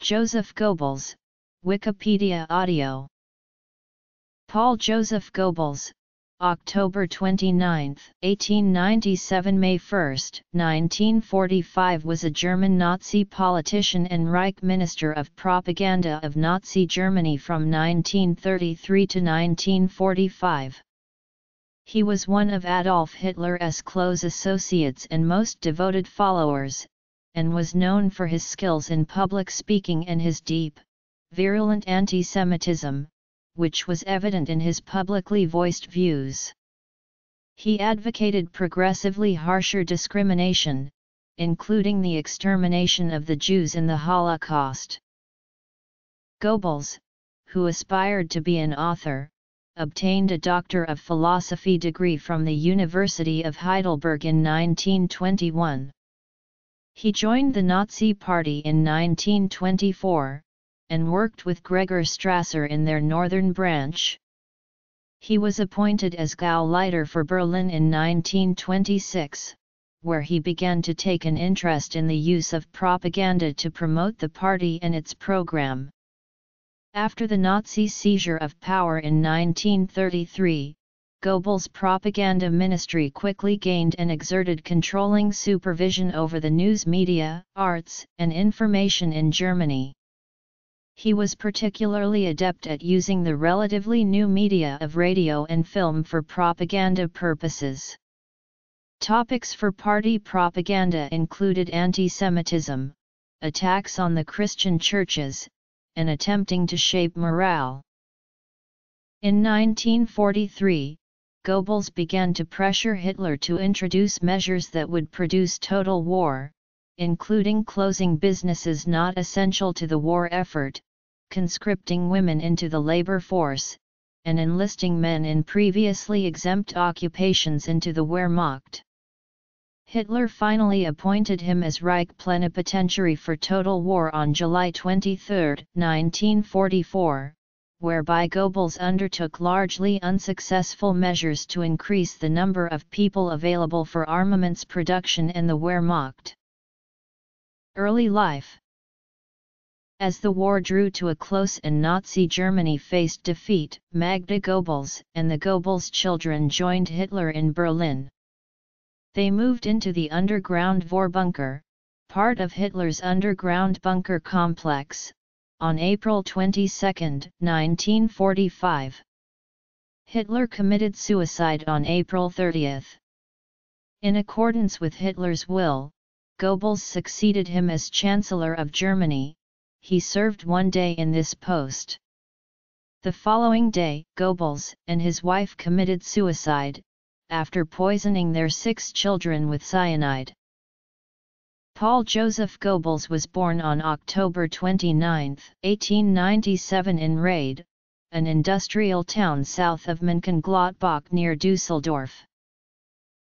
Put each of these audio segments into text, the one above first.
Joseph Goebbels, Wikipedia Audio Paul Joseph Goebbels, October 29, 1897 May 1, 1945 was a German Nazi politician and Reich Minister of Propaganda of Nazi Germany from 1933 to 1945. He was one of Adolf Hitler's close associates and most devoted followers, and was known for his skills in public speaking and his deep, virulent anti-Semitism, which was evident in his publicly voiced views. He advocated progressively harsher discrimination, including the extermination of the Jews in the Holocaust. Goebbels, who aspired to be an author, obtained a Doctor of Philosophy degree from the University of Heidelberg in 1921. He joined the Nazi Party in 1924, and worked with Gregor Strasser in their northern branch. He was appointed as Gauleiter for Berlin in 1926, where he began to take an interest in the use of propaganda to promote the party and its program. After the Nazi seizure of power in 1933, Goebbels' propaganda ministry quickly gained and exerted controlling supervision over the news media, arts, and information in Germany he was particularly adept at using the relatively new media of radio and film for propaganda purposes. Topics for party propaganda included anti-Semitism, attacks on the Christian churches, and attempting to shape morale. In 1943, Goebbels began to pressure Hitler to introduce measures that would produce total war, including closing businesses not essential to the war effort, conscripting women into the labor force, and enlisting men in previously exempt occupations into the Wehrmacht. Hitler finally appointed him as Reich Plenipotentiary for Total War on July 23, 1944, whereby Goebbels undertook largely unsuccessful measures to increase the number of people available for armaments production in the Wehrmacht. Early life as the war drew to a close and Nazi Germany faced defeat, Magda Goebbels and the Goebbels children joined Hitler in Berlin. They moved into the underground Vorbunker, part of Hitler's underground bunker complex, on April 22, 1945. Hitler committed suicide on April 30. In accordance with Hitler's will, Goebbels succeeded him as Chancellor of Germany, he served one day in this post. The following day, Goebbels and his wife committed suicide, after poisoning their six children with cyanide. Paul Joseph Goebbels was born on October 29, 1897 in Rheydt, an industrial town south of Mönchengladbach near Dusseldorf.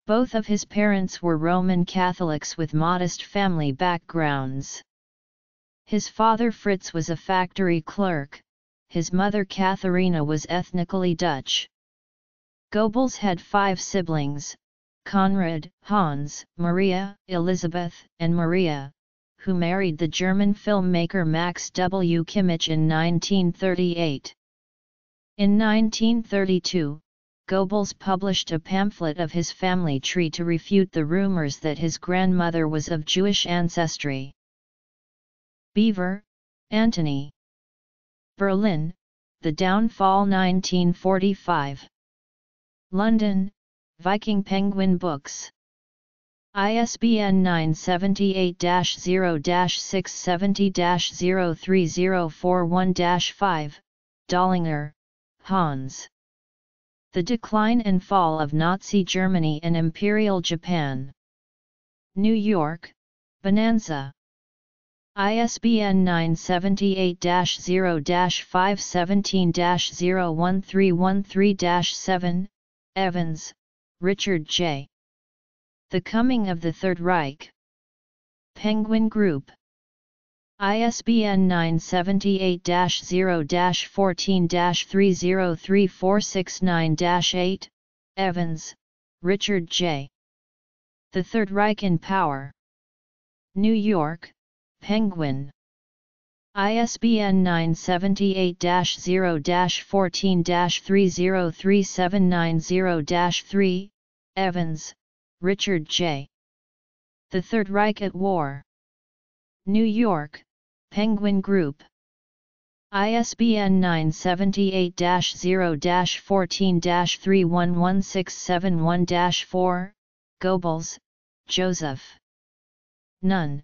Both of his parents were Roman Catholics with modest family backgrounds. His father Fritz was a factory clerk, his mother Katharina was ethnically Dutch. Goebbels had five siblings, Konrad, Hans, Maria, Elizabeth, and Maria, who married the German filmmaker Max W. Kimmich in 1938. In 1932, Goebbels published a pamphlet of his family tree to refute the rumors that his grandmother was of Jewish ancestry. Beevor, Antony. Berlin, The Downfall 1945. London, Viking Penguin Books. ISBN 978-0-670-03041-5, Dollinger, Hans. The Decline and Fall of Nazi Germany and Imperial Japan. New York, Bonanza. ISBN 978-0-517-01313-7, Evans, Richard J. The Coming of the Third Reich. Penguin Group. ISBN 978-0-14-303469-8, Evans, Richard J. The Third Reich in Power. New York, Penguin ISBN 978-0-14-3037990-3, Evans, Richard J. The Third Reich at War. New York, Penguin Group. ISBN 978-0-14-311671-4, Goebbels, Joseph. Nunn,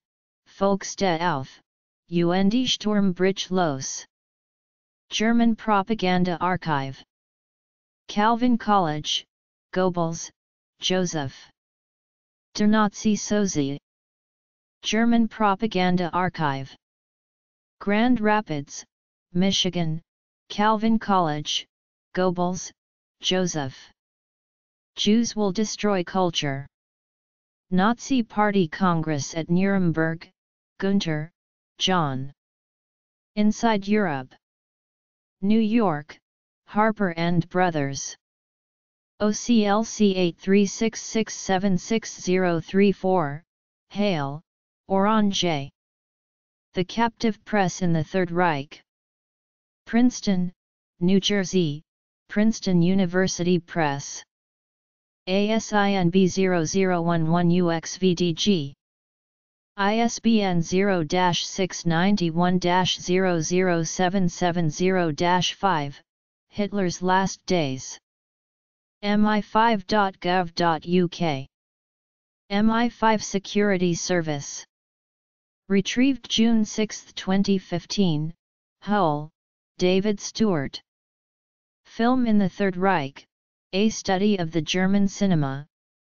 Volksdet auf, und los. German Propaganda Archive. Calvin College, Goebbels, Joseph. Der Nazi Sozi. German Propaganda Archive. Grand Rapids, Michigan, Calvin College, Goebbels, Joseph. Jews will destroy culture. Nazi Party Congress at Nuremberg, Gunther, John. Inside Europe. New York, Harper and Brothers. OCLC 8366766034, Hale, Oron J. The Captive Press in the Third Reich. Princeton, New Jersey, Princeton University Press. ASIN B0011UXVDG. ISBN 0-691-00770-5, Hitler's Last Days. mi5.gov.uk. MI5 Security Service. Retrieved June 6, 2015, Hull, David Stewart. Film in the Third Reich, A Study of the German Cinema,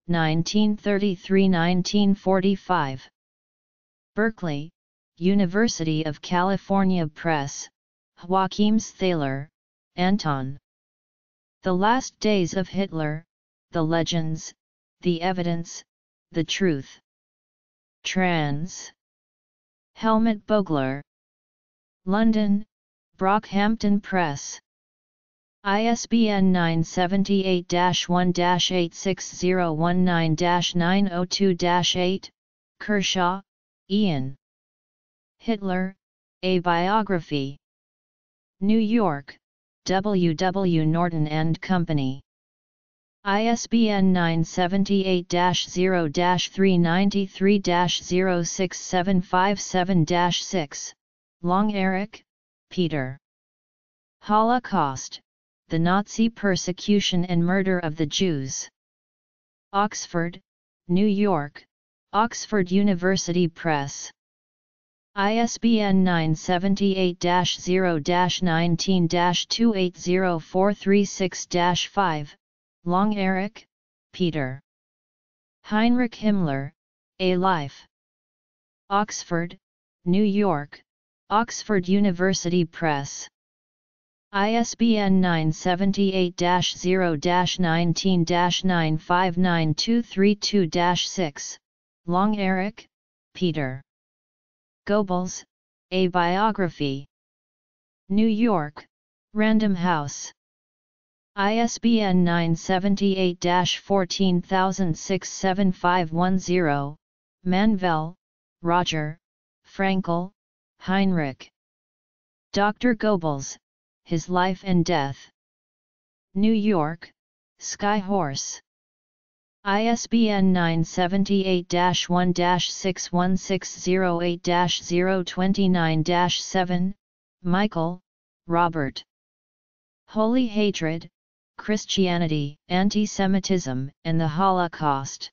1933-1945. Berkeley, University of California Press, Joachimsthaler, Anton. The Last Days of Hitler, The Legends, The Evidence, The Truth. Trans. Helmut Bögler. London, Brockhampton Press. ISBN 978-1-86019-902-8, Kershaw, Ian. Hitler, A Biography. New York, W. W. Norton and Company. ISBN 978-0-393-06757-6, Longerich, Peter. Holocaust, The Nazi Persecution and Murder of the Jews. Oxford, New York, Oxford University Press. ISBN 978-0-19-280436-5, Longerich, Peter. Heinrich Himmler, A Life. Oxford, New York, Oxford University Press. ISBN 978-0-19-959232-6, Longerich, Peter. Goebbels, A Biography. New York, Random House. ISBN 978-140067510, Manvell, Roger, Fraenkel, Heinrich. Dr. Goebbels, His Life and Death. New York, Skyhorse. ISBN 978-1-61608-029-7, Michael, Robert. Holy Hatred, Christianity, Anti-Semitism, and the Holocaust.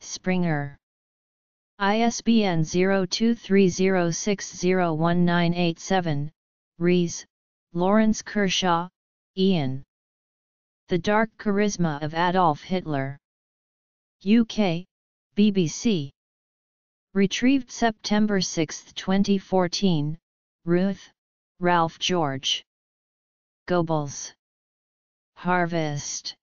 Springer. ISBN 0230601987, Rees, Lawrence Kershaw, Ian. The Dark Charisma of Adolf Hitler. UK, BBC. Retrieved September 6, 2014, Reuth, Ralph George. Goebbels. Harvest.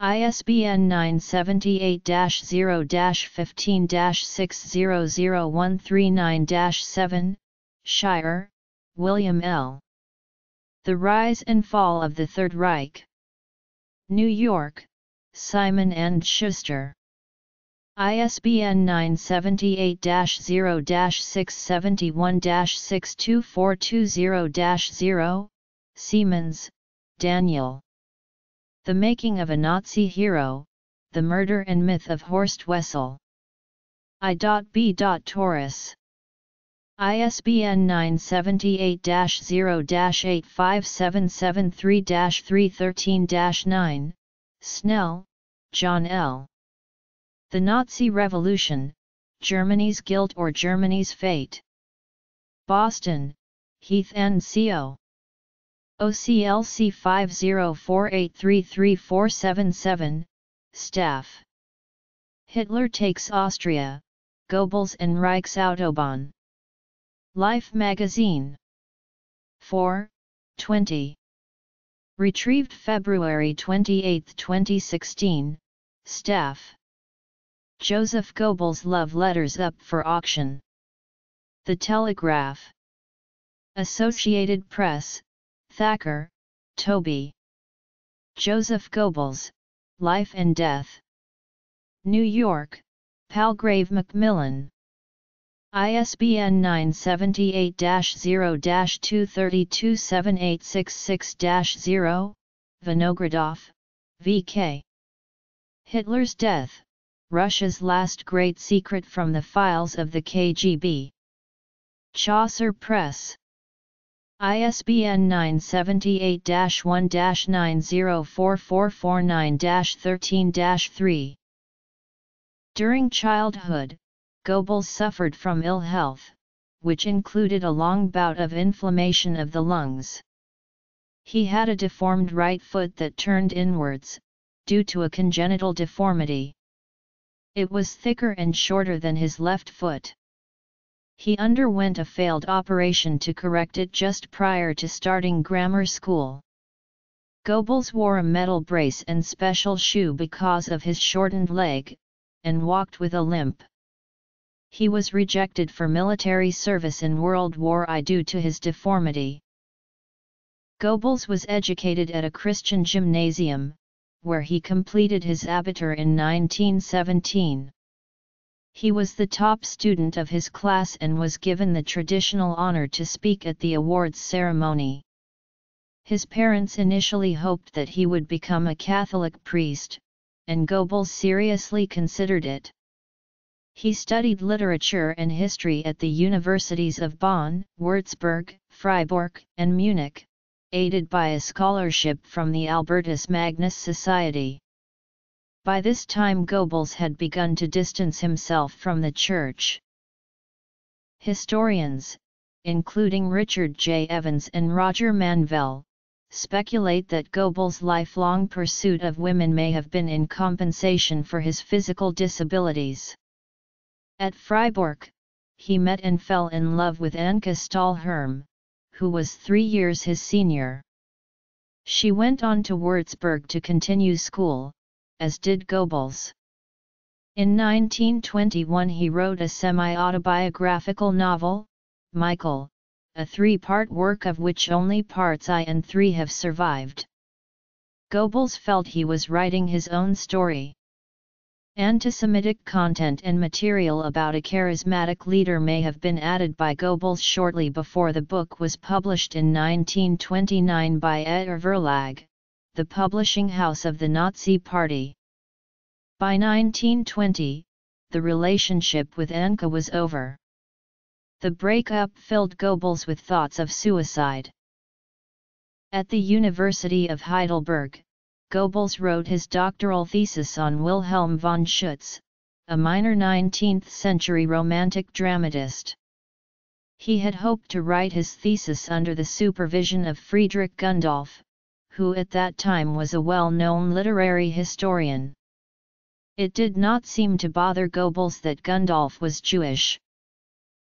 ISBN 978-0-15-600139-7, Shirer, William L. The Rise and Fall of the Third Reich. New York, Simon & Schuster. ISBN 978-0-671-62420-0, Siemens, Daniel. The Making of a Nazi Hero, The Murder and Myth of Horst Wessel. I.B. Tauris. ISBN 978-0-85773-313-9, Snell, John L. The Nazi Revolution, Germany's Guilt or Germany's Fate. Boston, Heath and Co. OCLC 504833477, Staff. Hitler takes Austria, Goebbels and Reichsautobahn. Life magazine. 4, 20. Retrieved February 28, 2016, Staff. Joseph Goebbels' love letters up for auction. The Telegraph. Associated Press, Thacker, Toby. Joseph Goebbels, Life and Death. New York, Palgrave Macmillan. ISBN 978-0-2327866-0, Vinogradov, V.K. Hitler's Death, Russia's Last Great Secret from the Files of the KGB. Chaucer Press. ISBN 978-1-904449-13-3. During childhood, Goebbels suffered from ill health, which included a long bout of inflammation of the lungs. He had a deformed right foot that turned inwards, due to a congenital deformity. It was thicker and shorter than his left foot. He underwent a failed operation to correct it just prior to starting grammar school. Goebbels wore a metal brace and special shoe because of his shortened leg, and walked with a limp. He was rejected for military service in World War I due to his deformity. Goebbels was educated at a Christian gymnasium, where he completed his Abitur in 1917. He was the top student of his class and was given the traditional honor to speak at the awards ceremony. His parents initially hoped that he would become a Catholic priest, and Goebbels seriously considered it. He studied literature and history at the universities of Bonn, Würzburg, Freiburg, and Munich, aided by a scholarship from the Albertus Magnus Society. By this time Goebbels had begun to distance himself from the Church. Historians, including Richard J. Evans and Roger Manvell, speculate that Goebbels' lifelong pursuit of women may have been in compensation for his physical disabilities. At Freiburg, he met and fell in love with Anke Stalherm, who was three years his senior. She went on to Würzburg to continue school, as did Goebbels. In 1921 he wrote a semi-autobiographical novel, Michael, a three-part work of which only parts I and III have survived. Goebbels felt he was writing his own story. Antisemitic content and material about a charismatic leader may have been added by Goebbels shortly before the book was published in 1929 by Eher Verlag, the publishing house of the Nazi Party. By 1920, the relationship with Anka was over. The breakup filled Goebbels with thoughts of suicide. At the University of Heidelberg, Goebbels wrote his doctoral thesis on Wilhelm von Schütz, a minor 19th-century romantic dramatist. He had hoped to write his thesis under the supervision of Friedrich Gundolf, who at that time was a well-known literary historian. It did not seem to bother Goebbels that Gundolf was Jewish.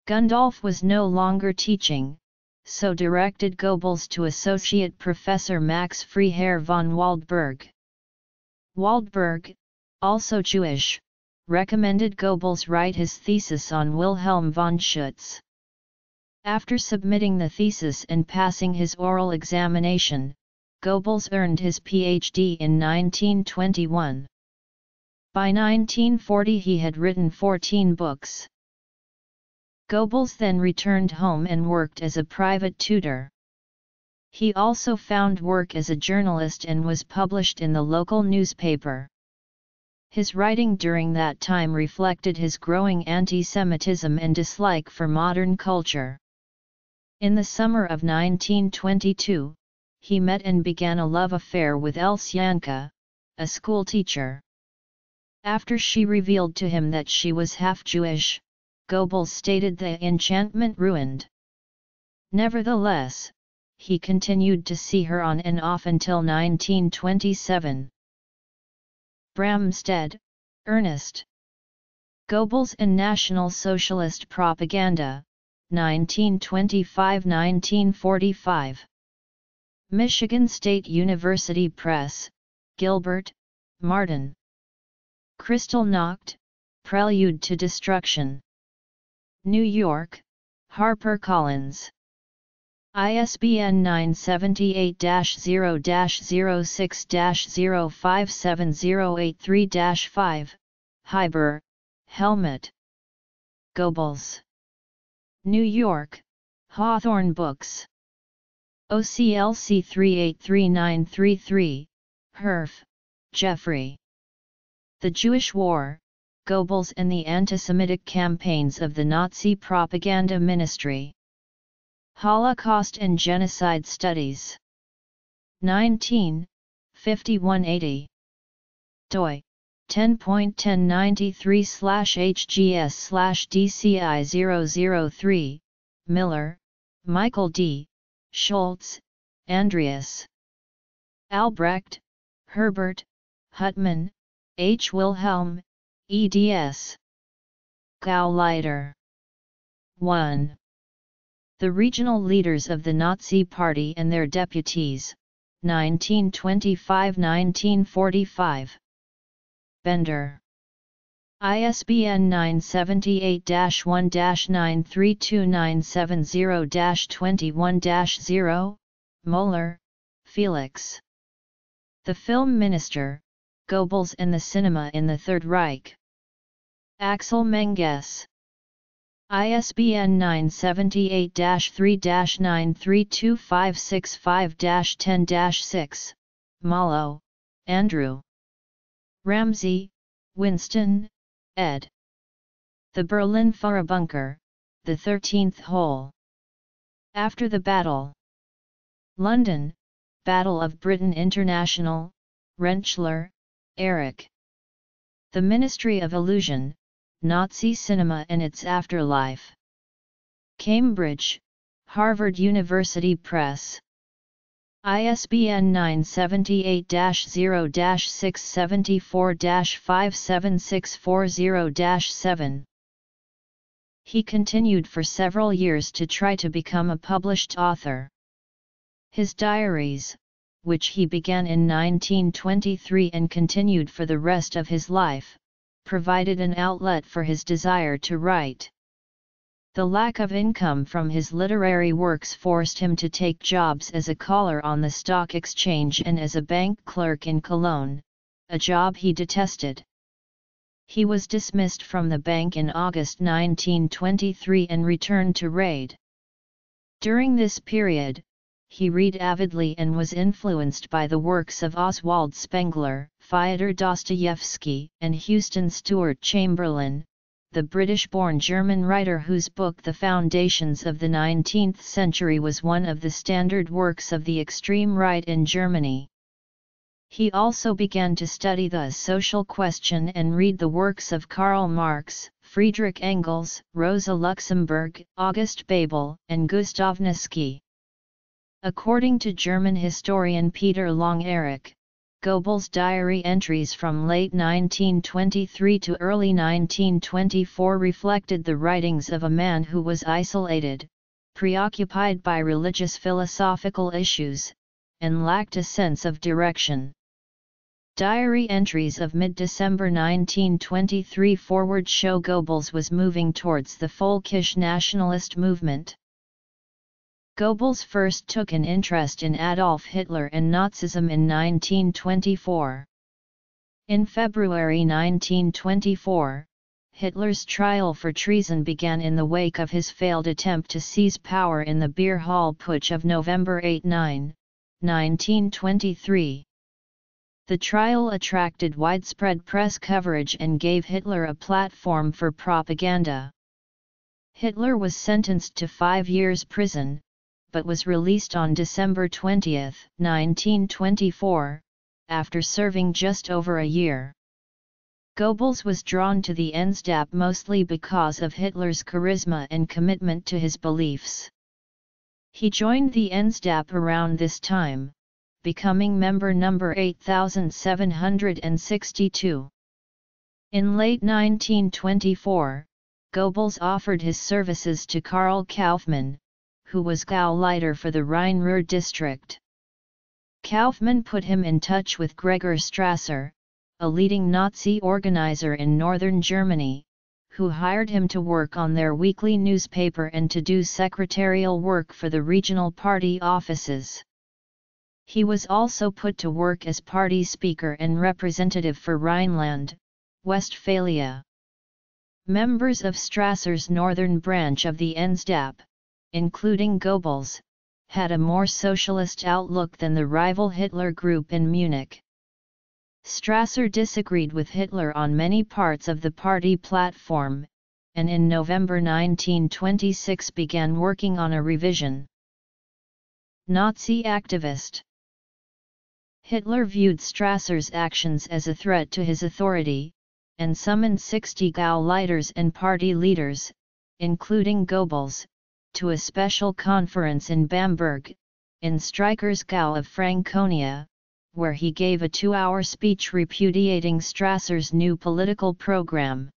Gundolf was no longer teaching, so directed Goebbels to Associate Professor Max Freiherr von Waldberg. Waldberg, also Jewish, recommended Goebbels write his thesis on Wilhelm von Schütz. After submitting the thesis and passing his oral examination, Goebbels earned his PhD in 1921. By 1940 he had written 14 books. Goebbels then returned home and worked as a private tutor. He also found work as a journalist and was published in the local newspaper. His writing during that time reflected his growing anti-Semitism and dislike for modern culture. In the summer of 1922, he met and began a love affair with Else Janke, a schoolteacher. After she revealed to him that she was half Jewish, Goebbels stated the enchantment ruined. Nevertheless, he continued to see her on and off until 1927. Bramstedt, Ernest. Goebbels and National Socialist Propaganda, 1925–1945. Michigan State University Press, Gilbert, Martin. Kristallnacht, Prelude to Destruction. New York, HarperCollins. ISBN 978-0-06-057083-5, Heiber, Helmut. Goebbels. New York, Hawthorne Books. OCLC 383933, Herf, Jeffrey. The Jewish War, Goebbels and the anti-Semitic campaigns of the Nazi propaganda ministry. Holocaust and Genocide Studies. 19, 5180. doi 10.1093/HGS/DCI003, Miller, Michael D., Schultz, Andreas. Albrecht, Herbert, Huttman, H. Wilhelm, eds. Gauleiter. 1. The regional leaders of the Nazi Party and their deputies, 1925–1945. Bender. ISBN 978-1-932970-21-0, Moeller, Felix. The Film Minister, Goebbels and the Cinema in the Third Reich. Axel Menges. ISBN 978-3-932565-10-6, Mollo, Andrew. Ramsey, Winston, ed. The Berlin Führerbunker, the 13th hole. After the battle. London, Battle of Britain International, Rentschler, Eric. The Ministry of Illusion, Nazi Cinema and Its Afterlife. Cambridge, Harvard University Press. ISBN 978-0-674-57640-7. He continued for several years to try to become a published author. His diaries, which he began in 1923 and continued for the rest of his life, provided an outlet for his desire to write. The lack of income from his literary works forced him to take jobs as a caller on the stock exchange and as a bank clerk in Cologne, a job he detested. He was dismissed from the bank in August 1923 and returned to Rheydt. During this period, he read avidly and was influenced by the works of Oswald Spengler, Fyodor Dostoevsky, and Houston Stewart Chamberlain, the British-born German writer whose book The Foundations of the Nineteenth Century was one of the standard works of the extreme right in Germany. He also began to study the social question and read the works of Karl Marx, Friedrich Engels, Rosa Luxemburg, August Bebel, and Gustav Nietzsche. According to German historian Peter Long Longerich, Goebbels' diary entries from late 1923 to early 1924 reflected the writings of a man who was isolated, preoccupied by religious philosophical issues, and lacked a sense of direction. Diary entries of mid-December 1923 forward show Goebbels was moving towards the folkish nationalist movement. Goebbels first took an interest in Adolf Hitler and Nazism in 1924. In February 1924, Hitler's trial for treason began in the wake of his failed attempt to seize power in the beer hall putsch of November 8-9, 1923. The trial attracted widespread press coverage and gave Hitler a platform for propaganda. Hitler was sentenced to five years prison, but was released on December 20, 1924, after serving just over a year. Goebbels was drawn to the NSDAP mostly because of Hitler's charisma and commitment to his beliefs. He joined the NSDAP around this time, becoming member number 8762. In late 1924, Goebbels offered his services to Karl Kaufmann, who was Gauleiter for the Rhine-Ruhr district. Kaufmann put him in touch with Gregor Strasser, a leading Nazi organizer in northern Germany, who hired him to work on their weekly newspaper and to do secretarial work for the regional party offices. He was also put to work as party speaker and representative for Rhineland, Westphalia. Members of Strasser's northern branch of the NSDAP, including Goebbels, had a more socialist outlook than the rival Hitler group in Munich. Strasser disagreed with Hitler on many parts of the party platform, and in November 1926 began working on a revision. Nazi activist Hitler viewed Strasser's actions as a threat to his authority, and summoned 60 Gauleiters and party leaders, including Goebbels, to a special conference in Bamberg, in Streicher's Gau of Franconia, where he gave a two-hour speech repudiating Strasser's new political program.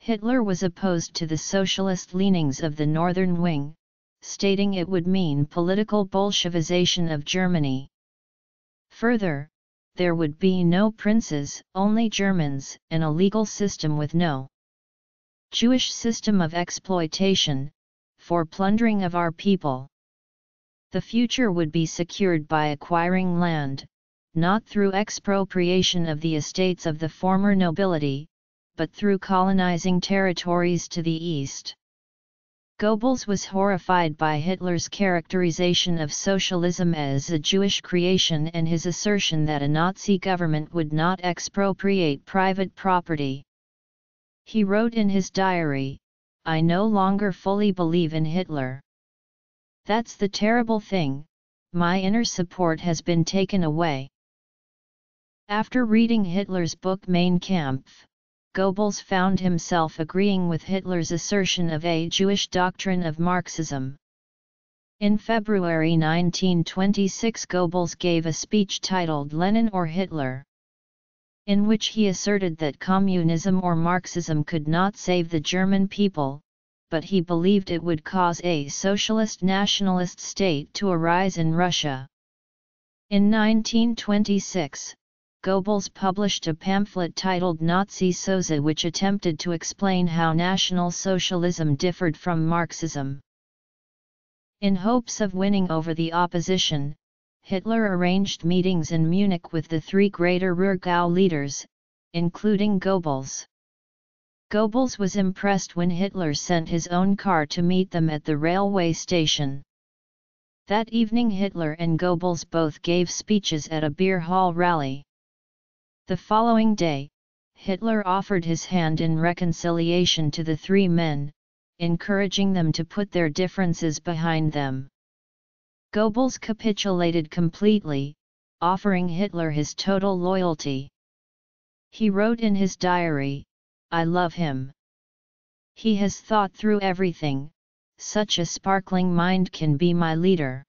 Hitler was opposed to the socialist leanings of the Northern Wing, stating it would mean political Bolshevization of Germany. Further, there would be no princes, only Germans, and a legal system with no Jewish system of exploitation, for plundering of our people. The future would be secured by acquiring land, not through expropriation of the estates of the former nobility, but through colonizing territories to the east. Goebbels was horrified by Hitler's characterization of socialism as a Jewish creation and his assertion that a Nazi government would not expropriate private property. He wrote in his diary, I no longer fully believe in Hitler. That's the terrible thing, my inner support has been taken away. After reading Hitler's book Mein Kampf, Goebbels found himself agreeing with Hitler's assertion of a Jewish doctrine of Marxism. In February 1926 Goebbels gave a speech titled Lenin or Hitler, in which he asserted that communism or Marxism could not save the German people, but he believed it would cause a socialist nationalist state to arise in Russia. In 1926, Goebbels published a pamphlet titled Nazi Sozi which attempted to explain how National Socialism differed from Marxism. In hopes of winning over the opposition, Hitler arranged meetings in Munich with the three Greater Ruhr leaders, including Goebbels. Goebbels was impressed when Hitler sent his own car to meet them at the railway station. That evening Hitler and Goebbels both gave speeches at a beer hall rally. The following day, Hitler offered his hand in reconciliation to the three men, encouraging them to put their differences behind them. Goebbels capitulated completely, offering Hitler his total loyalty. He wrote in his diary, I love him. He has thought through everything, such a sparkling mind can be my leader.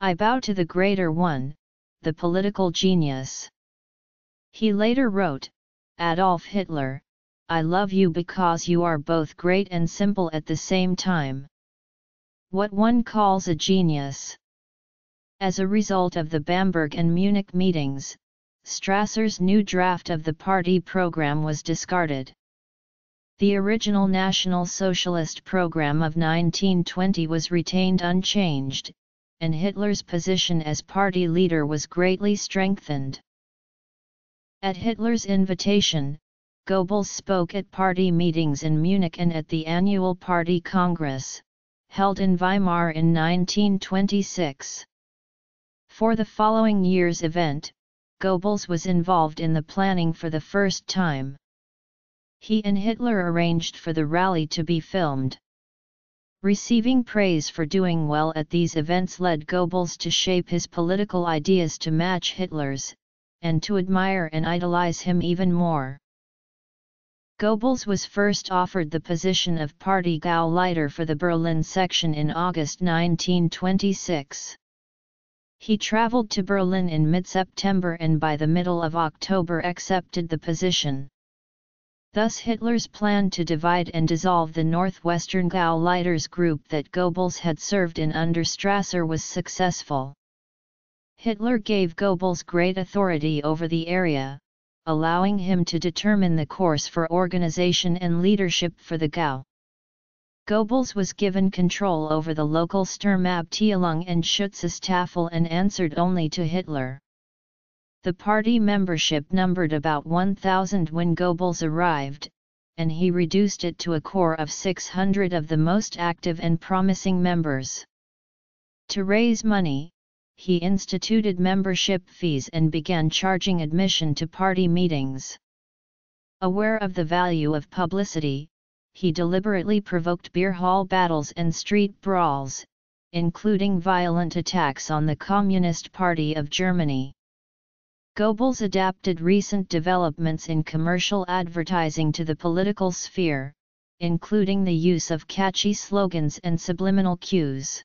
I bow to the greater one, the political genius. He later wrote, Adolf Hitler, I love you because you are both great and simple at the same time. What one calls a genius. As a result of the Bamberg and Munich meetings, Strasser's new draft of the party program was discarded. The original National Socialist program of 1920 was retained unchanged, and Hitler's position as party leader was greatly strengthened. At Hitler's invitation, Goebbels spoke at party meetings in Munich and at the annual party congress, held in Weimar in 1926. For the following year's event, Goebbels was involved in the planning for the first time. He and Hitler arranged for the rally to be filmed. Receiving praise for doing well at these events led Goebbels to shape his political ideas to match Hitler's, and to admire and idolize him even more. Goebbels was first offered the position of party Gauleiter for the Berlin section in August 1926. He traveled to Berlin in mid-September and by the middle of October accepted the position. Thus Hitler's plan to divide and dissolve the northwestern Gauleiters group that Goebbels had served in under Strasser was successful. Hitler gave Goebbels great authority over the area, allowing him to determine the course for organization and leadership for the Gau. Goebbels was given control over the local Sturmabteilung and Schutzstaffel and answered only to Hitler. The party membership numbered about 1,000 when Goebbels arrived, and he reduced it to a core of 600 of the most active and promising members. To raise money, he instituted membership fees and began charging admission to party meetings. Aware of the value of publicity, he deliberately provoked beer hall battles and street brawls, including violent attacks on the Communist Party of Germany. Goebbels adapted recent developments in commercial advertising to the political sphere, including the use of catchy slogans and subliminal cues.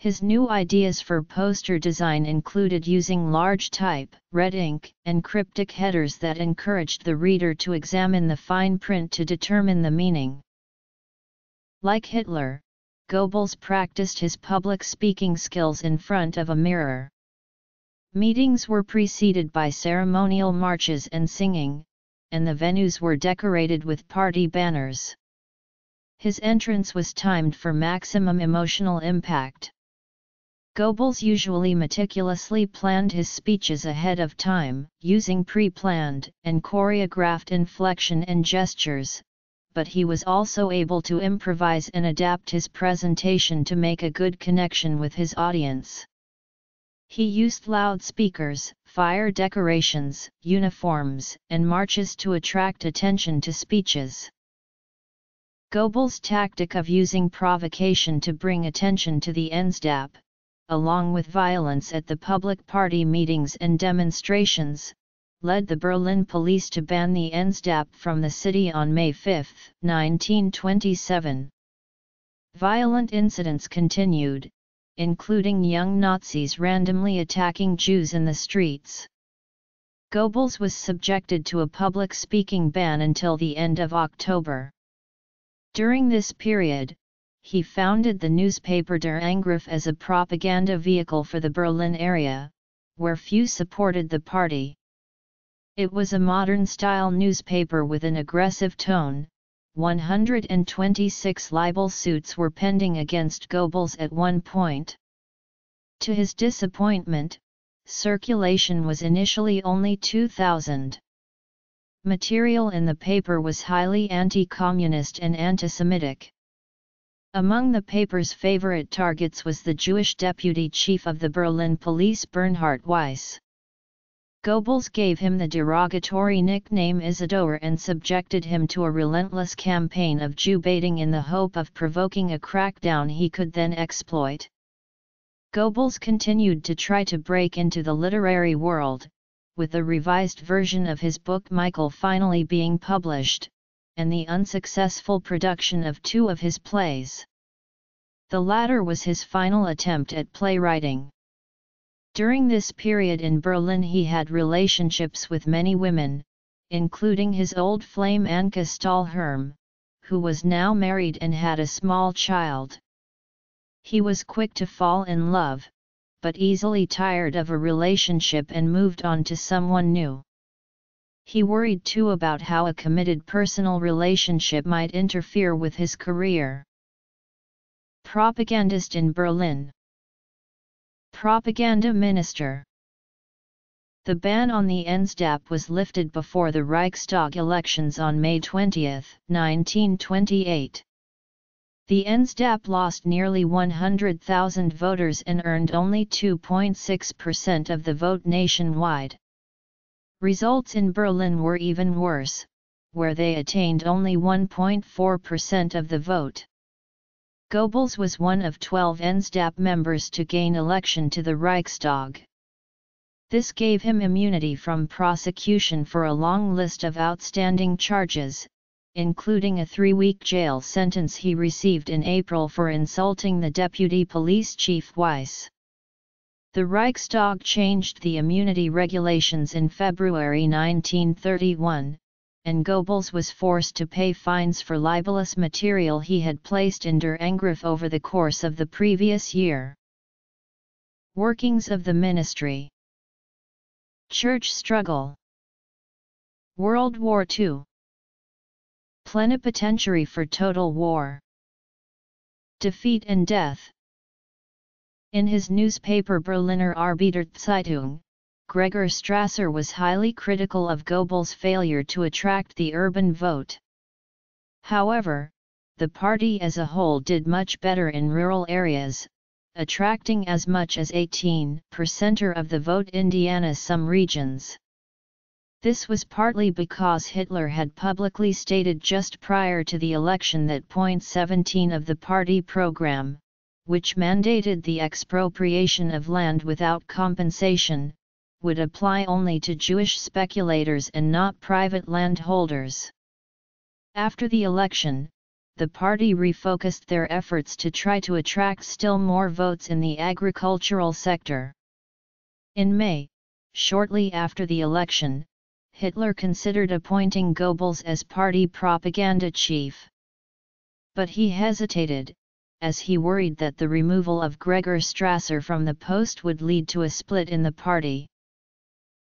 His new ideas for poster design included using large type, red ink, and cryptic headers that encouraged the reader to examine the fine print to determine the meaning. Like Hitler, Goebbels practiced his public speaking skills in front of a mirror. Meetings were preceded by ceremonial marches and singing, and the venues were decorated with party banners. His entrance was timed for maximum emotional impact. Goebbels usually meticulously planned his speeches ahead of time, using pre-planned and choreographed inflection and gestures, but he was also able to improvise and adapt his presentation to make a good connection with his audience. He used loudspeakers, fire decorations, uniforms, and marches to attract attention to speeches. Goebbels' tactic of using provocation to bring attention to the NSDAP, along with violence at the public party meetings and demonstrations, led the Berlin police to ban the NSDAP from the city on May 5, 1927. Violent incidents continued, including young Nazis randomly attacking Jews in the streets. Goebbels was subjected to a public speaking ban until the end of October. During this period, he founded the newspaper Der Angriff as a propaganda vehicle for the Berlin area, where few supported the party. It was a modern-style newspaper with an aggressive tone. 126 libel suits were pending against Goebbels at one point. To his disappointment, circulation was initially only 2,000. Material in the paper was highly anti-communist and anti-Semitic. Among the paper's favorite targets was the Jewish deputy chief of the Berlin police Bernhard Weiss. Goebbels gave him the derogatory nickname Isidore and subjected him to a relentless campaign of Jew baiting in the hope of provoking a crackdown he could then exploit. Goebbels continued to try to break into the literary world, with a revised version of his book Michael finally being published, and the unsuccessful production of two of his plays. The latter was his final attempt at playwriting. During this period in Berlin he had relationships with many women, including his old flame Anke Stalherm, who was now married and had a small child. He was quick to fall in love, but easily tired of a relationship and moved on to someone new. He worried too about how a committed personal relationship might interfere with his career. Propagandist in Berlin Propaganda Minister The ban on the NSDAP was lifted before the Reichstag elections on May 20, 1928. The NSDAP lost nearly 100,000 voters and earned only 2.6% of the vote nationwide. Results in Berlin were even worse, where they attained only 1.4% of the vote. Goebbels was one of 12 NSDAP members to gain election to the Reichstag. This gave him immunity from prosecution for a long list of outstanding charges, including a three-week jail sentence he received in April for insulting the deputy police chief Weiss. The Reichstag changed the immunity regulations in February 1931, and Goebbels was forced to pay fines for libelous material he had placed in Der Angriff over the course of the previous year. Workings of the Ministry Church struggle World War II Plenipotentiary for total war Defeat and death In his newspaper Berliner Arbeiterzeitung, Gregor Strasser was highly critical of Goebbels' failure to attract the urban vote. However, the party as a whole did much better in rural areas, attracting as much as 18% of the vote Indiana some regions. This was partly because Hitler had publicly stated just prior to the election that point 17 of the party program, which mandated the expropriation of land without compensation, would apply only to Jewish speculators and not private landholders. After the election, the party refocused their efforts to try to attract still more votes in the agricultural sector. In May, shortly after the election, Hitler considered appointing Goebbels as party propaganda chief. But he hesitated, as he worried that the removal of Gregor Strasser from the post would lead to a split in the party.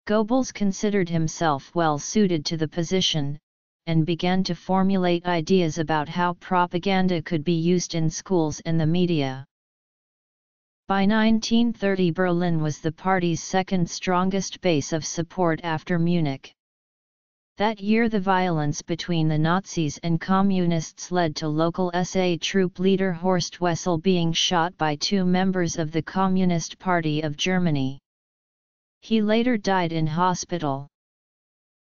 Goebbels considered himself well suited to the position, and began to formulate ideas about how propaganda could be used in schools and the media. By 1930 Berlin was the party's second strongest base of support after Munich. That year the violence between the Nazis and Communists led to local SA troop leader Horst Wessel being shot by two members of the Communist Party of Germany. He later died in hospital.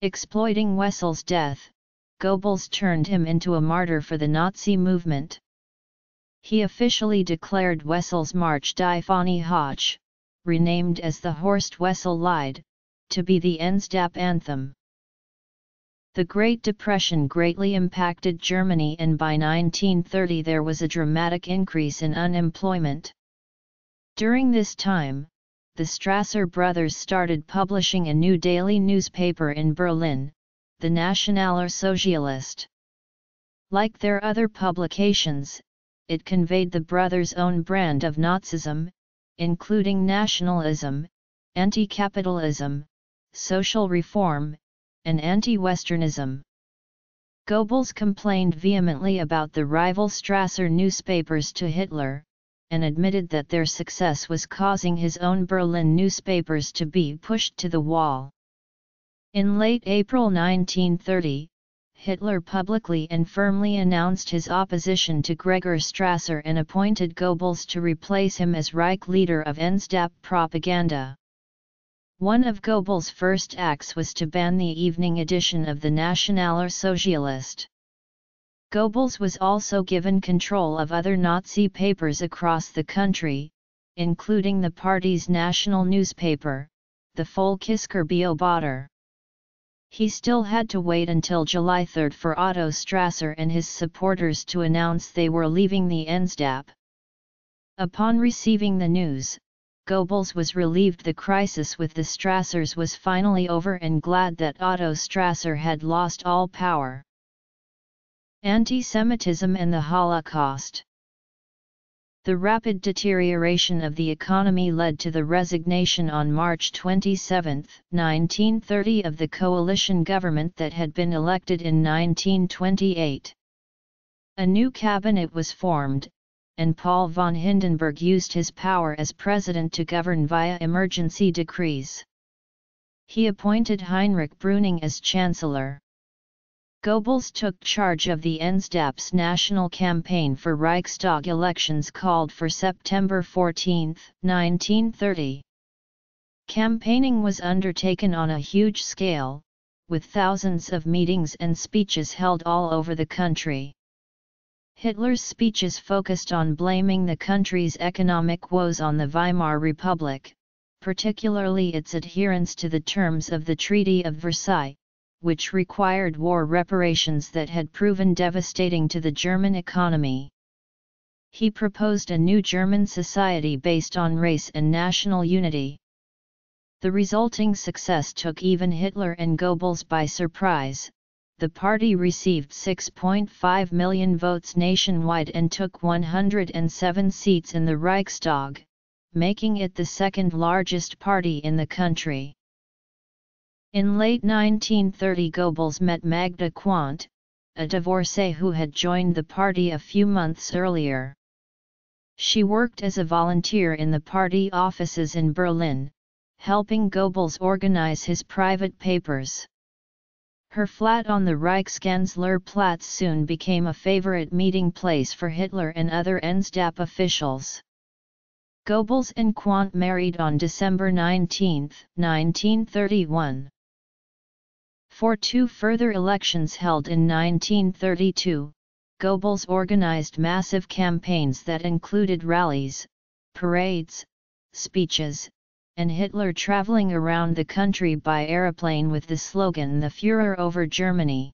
Exploiting Wessel's death, Goebbels turned him into a martyr for the Nazi movement. He officially declared Wessel's March die Fahne Hoch, renamed as the Horst Wessel Lied, to be the NSDAP anthem. The Great Depression greatly impacted Germany and by 1930 there was a dramatic increase in unemployment. During this time, the Strasser brothers started publishing a new daily newspaper in Berlin, the Nationaler Sozialist. Like their other publications, it conveyed the brothers' own brand of Nazism, including nationalism, anti-capitalism, social reform, and anti-Westernism. Goebbels complained vehemently about the rival Strasser newspapers to Hitler, and admitted that their success was causing his own Berlin newspapers to be pushed to the wall. In late April 1930, Hitler publicly and firmly announced his opposition to Gregor Strasser and appointed Goebbels to replace him as Reich leader of NSDAP propaganda. One of Goebbels' first acts was to ban the evening edition of the Nationaler Sozialist. Goebbels was also given control of other Nazi papers across the country, including the party's national newspaper, the Volkischer Beobachter. He still had to wait until July 3 for Otto Strasser and his supporters to announce they were leaving the NSDAP. Upon receiving the news, Goebbels was relieved the crisis with the Strassers was finally over and glad that Otto Strasser had lost all power. Anti-Semitism and the Holocaust the rapid deterioration of the economy led to the resignation on March 27, 1930 of the coalition government that had been elected in 1928. A new cabinet was formed, and Paul von Hindenburg used his power as president to govern via emergency decrees. He appointed Heinrich Brüning as Chancellor. Goebbels took charge of the NSDAP's national campaign for Reichstag elections called for September 14, 1930. Campaigning was undertaken on a huge scale, with thousands of meetings and speeches held all over the country. Hitler's speeches focused on blaming the country's economic woes on the Weimar Republic, particularly its adherence to the terms of the Treaty of Versailles, which required war reparations that had proven devastating to the German economy. He proposed a new German society based on race and national unity. The resulting success took even Hitler and Goebbels by surprise. The party received 6.5 million votes nationwide and took 107 seats in the Reichstag, making it the second largest party in the country. In late 1930 Goebbels met Magda Quandt, a divorcee who had joined the party a few months earlier. She worked as a volunteer in the party offices in Berlin, helping Goebbels organize his private papers. Her flat on the Reichskanzlerplatz soon became a favorite meeting place for Hitler and other NSDAP officials. Goebbels and Quandt married on December 19, 1931. For two further elections held in 1932, Goebbels organized massive campaigns that included rallies, parades, speeches, and Hitler traveling around the country by aeroplane with the slogan The Führer over Germany.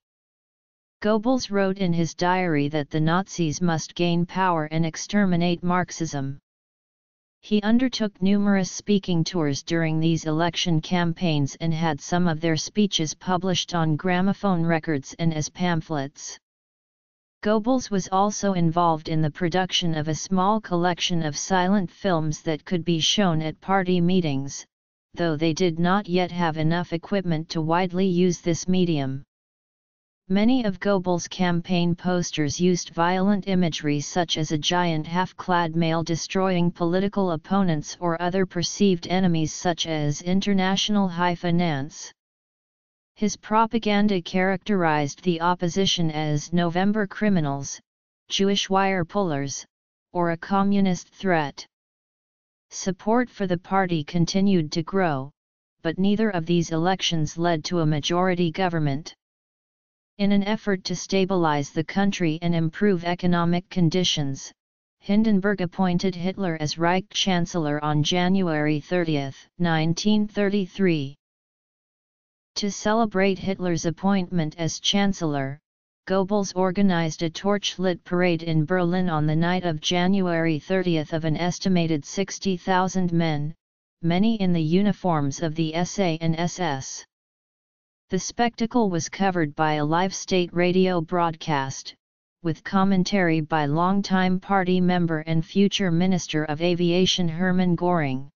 Goebbels wrote in his diary that the Nazis must gain power and exterminate Marxism. He undertook numerous speaking tours during these election campaigns and had some of their speeches published on gramophone records and as pamphlets. Goebbels was also involved in the production of a small collection of silent films that could be shown at party meetings, though they did not yet have enough equipment to widely use this medium. Many of Goebbels' campaign posters used violent imagery such as a giant half-clad male destroying political opponents or other perceived enemies such as international high finance. His propaganda characterized the opposition as November criminals, Jewish wire pullers, or a communist threat. Support for the party continued to grow, but neither of these elections led to a majority government. In an effort to stabilize the country and improve economic conditions, Hindenburg appointed Hitler as Reich Chancellor on January 30, 1933. To celebrate Hitler's appointment as Chancellor, Goebbels organized a torch-lit parade in Berlin on the night of January 30 of an estimated 60,000 men, many in the uniforms of the SA and SS. The spectacle was covered by a live state radio broadcast, with commentary by longtime party member and future Minister of Aviation Hermann Göring.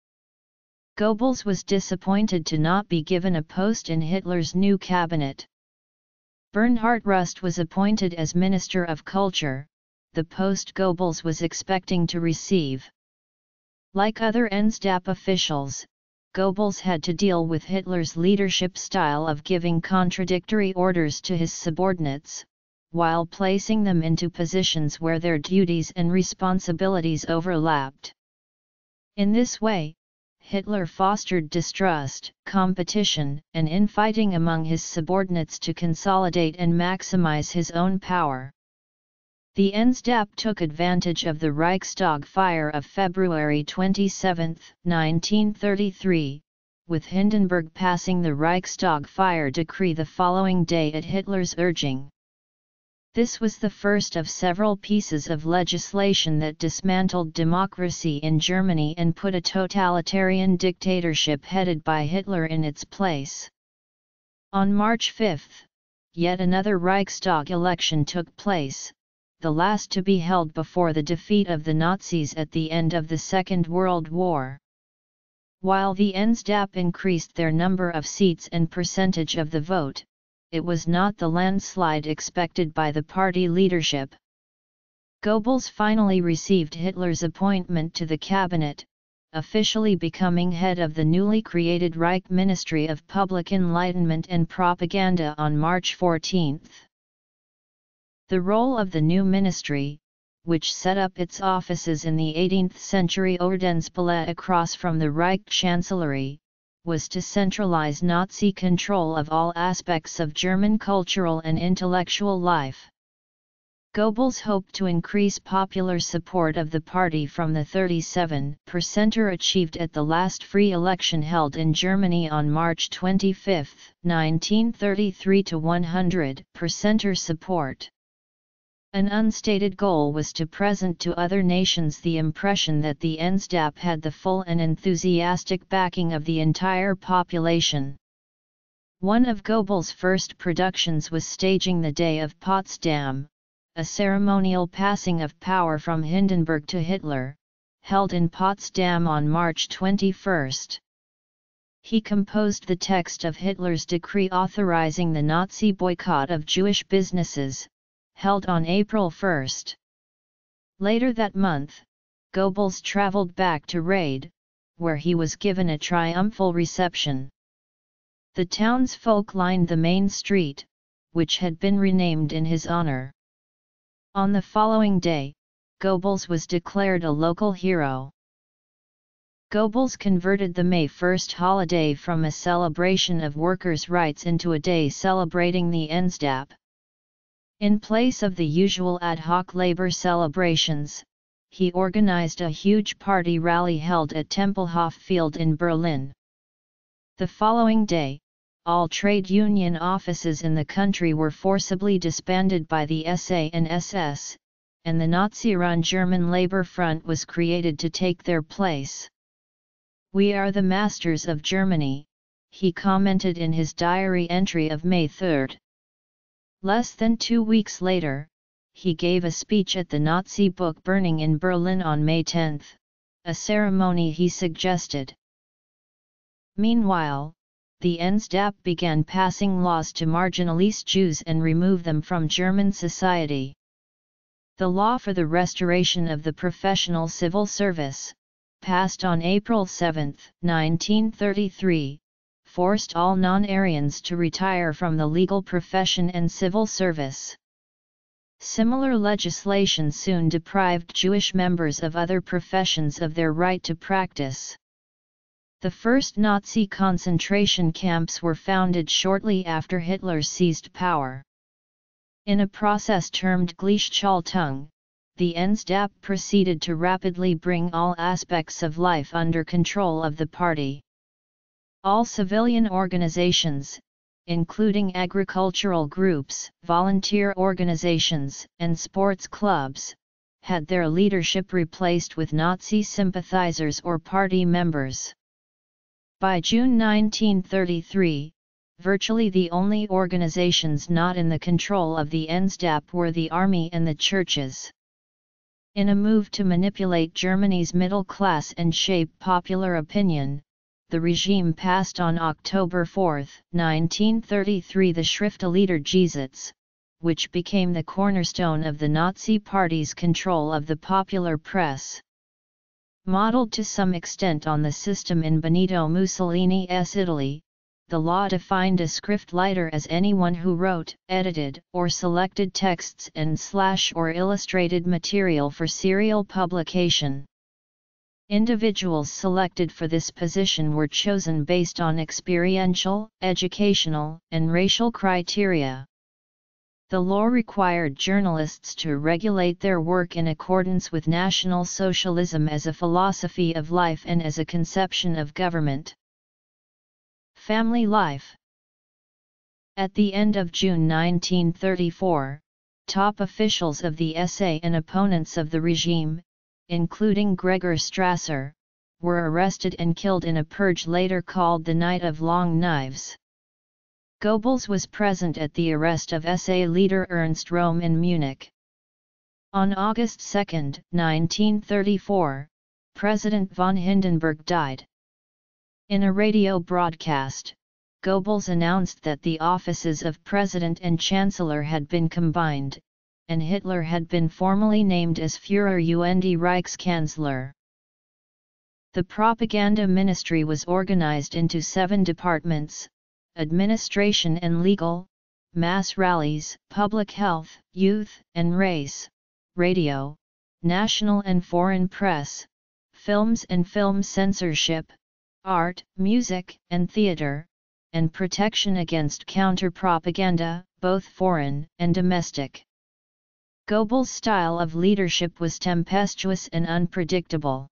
Goebbels was disappointed to not be given a post in Hitler's new cabinet. Bernhard Rust was appointed as Minister of Culture, the post Goebbels was expecting to receive. Like other NSDAP officials, Goebbels had to deal with Hitler's leadership style of giving contradictory orders to his subordinates, while placing them into positions where their duties and responsibilities overlapped. In this way, Hitler fostered distrust, competition, and infighting among his subordinates to consolidate and maximize his own power. The NSDAP took advantage of the Reichstag fire of February 27, 1933, with Hindenburg passing the Reichstag fire decree the following day at Hitler's urging. This was the first of several pieces of legislation that dismantled democracy in Germany and put a totalitarian dictatorship headed by Hitler in its place. On March 5, yet another Reichstag election took place, the last to be held before the defeat of the Nazis at the end of the Second World War. While the NSDAP increased their number of seats and percentage of the vote, it was not the landslide expected by the party leadership. Goebbels finally received Hitler's appointment to the cabinet, officially becoming head of the newly created Reich Ministry of Public Enlightenment and Propaganda on March 14. The role of the new ministry, which set up its offices in the 18th century Ordenspalais across from the Reich Chancellery, was to centralize Nazi control of all aspects of German cultural and intellectual life. Goebbels hoped to increase popular support of the party from the 37% achieved at the last free election held in Germany on March 25, 1933 to 100% support. An unstated goal was to present to other nations the impression that the NSDAP had the full and enthusiastic backing of the entire population. One of Goebbels' first productions was staging the Day of Potsdam, a ceremonial passing of power from Hindenburg to Hitler, held in Potsdam on March 21. He composed the text of Hitler's decree authorizing the Nazi boycott of Jewish businesses, held on April 1. Later that month, Goebbels traveled back to Rheydt, where he was given a triumphal reception. The townsfolk lined the main street, which had been renamed in his honor. On the following day, Goebbels was declared a local hero. Goebbels converted the May 1 holiday from a celebration of workers' rights into a day celebrating the NSDAP. In place of the usual ad hoc labor celebrations, he organized a huge party rally held at Tempelhof Field in Berlin. The following day, all trade union offices in the country were forcibly disbanded by the SA and SS, and the Nazi-run German Labour Front was created to take their place. We are the masters of Germany, he commented in his diary entry of May 3. Less than two weeks later, he gave a speech at the Nazi book burning in Berlin on May 10, a ceremony he suggested. Meanwhile, the NSDAP began passing laws to marginalize Jews and remove them from German society. The law for the restoration of the professional civil service, passed on April 7, 1933, forced all non-Aryans to retire from the legal profession and civil service. Similar legislation soon deprived Jewish members of other professions of their right to practice. The first Nazi concentration camps were founded shortly after Hitler seized power. In a process termed Gleichschaltung, the NSDAP proceeded to rapidly bring all aspects of life under control of the party. All civilian organizations, including agricultural groups, volunteer organizations, and sports clubs, had their leadership replaced with Nazi sympathizers or party members. By June 1933, virtually the only organizations not in the control of the NSDAP were the army and the churches. In a move to manipulate Germany's middle class and shape popular opinion, the regime passed on October 4, 1933 the Schriftleitergesetz, which became the cornerstone of the Nazi Party's control of the popular press. Modeled to some extent on the system in Benito Mussolini's Italy, the law defined a schriftleiter as anyone who wrote, edited, or selected texts and slash or illustrated material for serial publication. Individuals selected for this position were chosen based on experiential, educational, and racial criteria. The law required journalists to regulate their work in accordance with National Socialism as a philosophy of life and as a conception of government. Family life At the end of June 1934, top officials of the SA and opponents of the regime, including Gregor Strasser, were arrested and killed in a purge later called the Night of Long Knives. Goebbels was present at the arrest of SA leader Ernst Röhm in Munich. On August 2, 1934, President von Hindenburg died. In a radio broadcast, Goebbels announced that the offices of President and Chancellor had been combined, and Hitler had been formally named as Führer und Reichskanzler. The propaganda ministry was organized into seven departments, administration and legal, mass rallies, public health, youth and race, radio, national and foreign press, films and film censorship, art, music and theater, and protection against counter-propaganda, both foreign and domestic. Goebbels' style of leadership was tempestuous and unpredictable.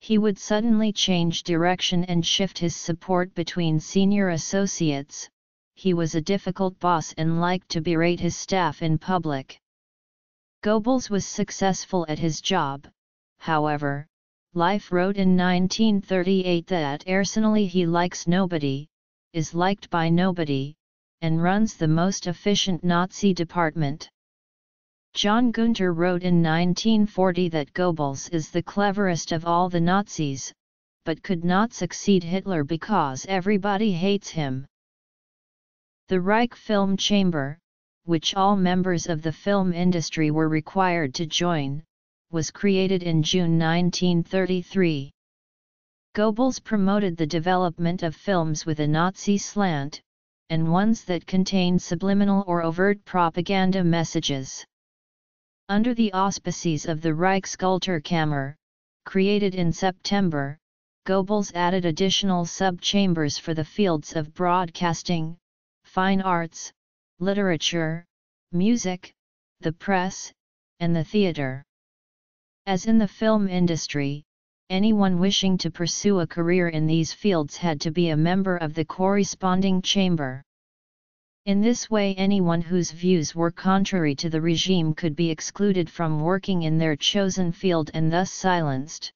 He would suddenly change direction and shift his support between senior associates, he was a difficult boss and liked to berate his staff in public. Goebbels was successful at his job, however, Life wrote in 1938 that personally he likes nobody, is liked by nobody, and runs the most efficient Nazi department. John Gunther wrote in 1940 that Goebbels is the cleverest of all the Nazis, but could not succeed Hitler because everybody hates him. The Reich Film Chamber, which all members of the film industry were required to join, was created in June 1933. Goebbels promoted the development of films with a Nazi slant, and ones that contained subliminal or overt propaganda messages. Under the auspices of the Reichskulturkammer, created in September, Goebbels added additional sub-chambers for the fields of broadcasting, fine arts, literature, music, the press, and the theater. As in the film industry, anyone wishing to pursue a career in these fields had to be a member of the corresponding chamber. In this way anyone whose views were contrary to the regime could be excluded from working in their chosen field and thus silenced.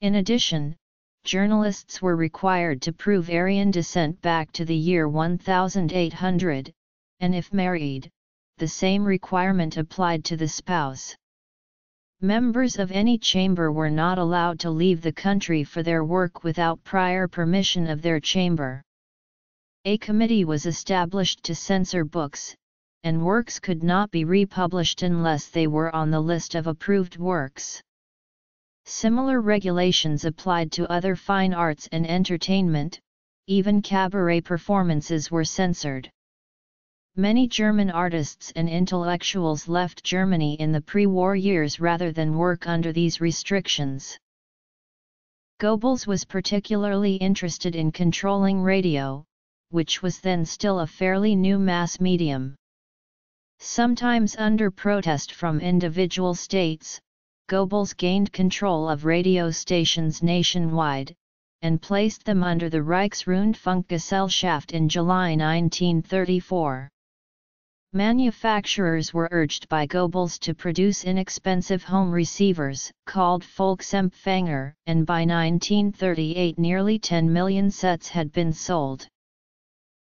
In addition, journalists were required to prove Aryan descent back to the year 1800, and if married, the same requirement applied to the spouse. Members of any chamber were not allowed to leave the country for their work without prior permission of their chamber. A committee was established to censor books, and works could not be republished unless they were on the list of approved works. Similar regulations applied to other fine arts and entertainment, even cabaret performances were censored. Many German artists and intellectuals left Germany in the pre-war years rather than work under these restrictions. Goebbels was particularly interested in controlling radio, which was then still a fairly new mass medium. Sometimes under protest from individual states, Goebbels gained control of radio stations nationwide, and placed them under the Reichsrundfunkgesellschaft in July 1934. Manufacturers were urged by Goebbels to produce inexpensive home receivers, called Volksempfänger, and by 1938 nearly 10 million sets had been sold.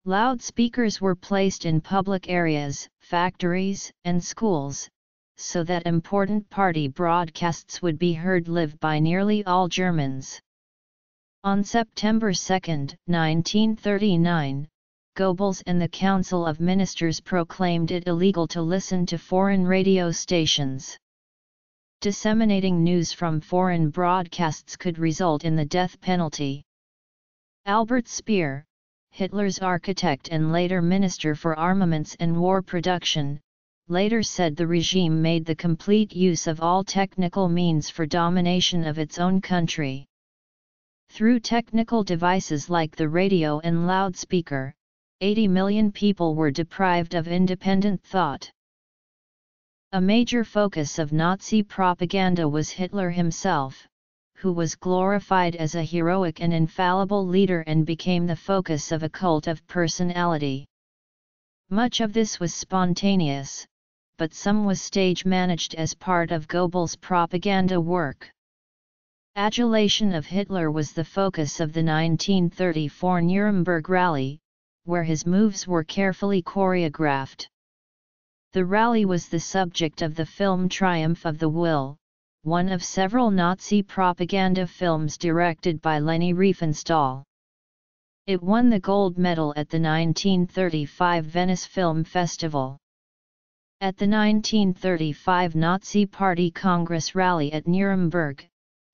Loudspeakers were placed in public areas, factories, and schools, so that important party broadcasts would be heard live by nearly all Germans. On September 2, 1939, Goebbels and the Council of Ministers proclaimed it illegal to listen to foreign radio stations. Disseminating news from foreign broadcasts could result in the death penalty. Albert Speer, Hitler's architect and later Minister for Armaments and War Production, later said the regime made the complete use of all technical means for domination of its own country. Through technical devices like the radio and loudspeaker, 80 million people were deprived of independent thought. A major focus of Nazi propaganda was Hitler himself, who was glorified as a heroic and infallible leader and became the focus of a cult of personality. Much of this was spontaneous, but some was stage managed as part of Goebbels' propaganda work. Adulation of Hitler was the focus of the 1934 Nuremberg rally, where his moves were carefully choreographed. The rally was the subject of the film Triumph of the Will, one of several Nazi propaganda films directed by Leni Riefenstahl. It won the gold medal at the 1935 Venice Film Festival. At the 1935 Nazi Party Congress rally at Nuremberg,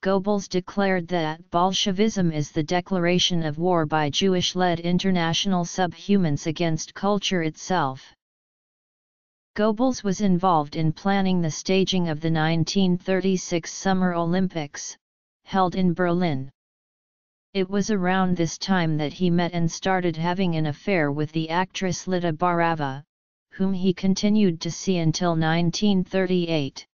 Goebbels declared that Bolshevism is the declaration of war by Jewish-led international subhumans against culture itself. Goebbels was involved in planning the staging of the 1936 Summer Olympics, held in Berlin. It was around this time that he met and started having an affair with the actress Lída Baarová, whom he continued to see until 1938.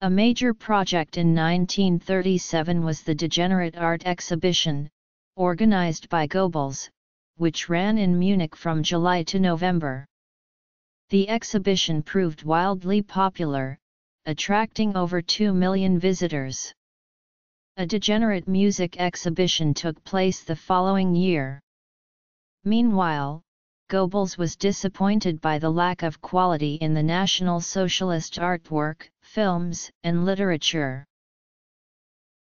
A major project in 1937 was the Degenerate Art Exhibition, organized by Goebbels, which ran in Munich from July to November. The exhibition proved wildly popular, attracting over 2 million visitors. A degenerate music exhibition took place the following year. Meanwhile, Goebbels was disappointed by the lack of quality in the National Socialist artwork, films, and literature.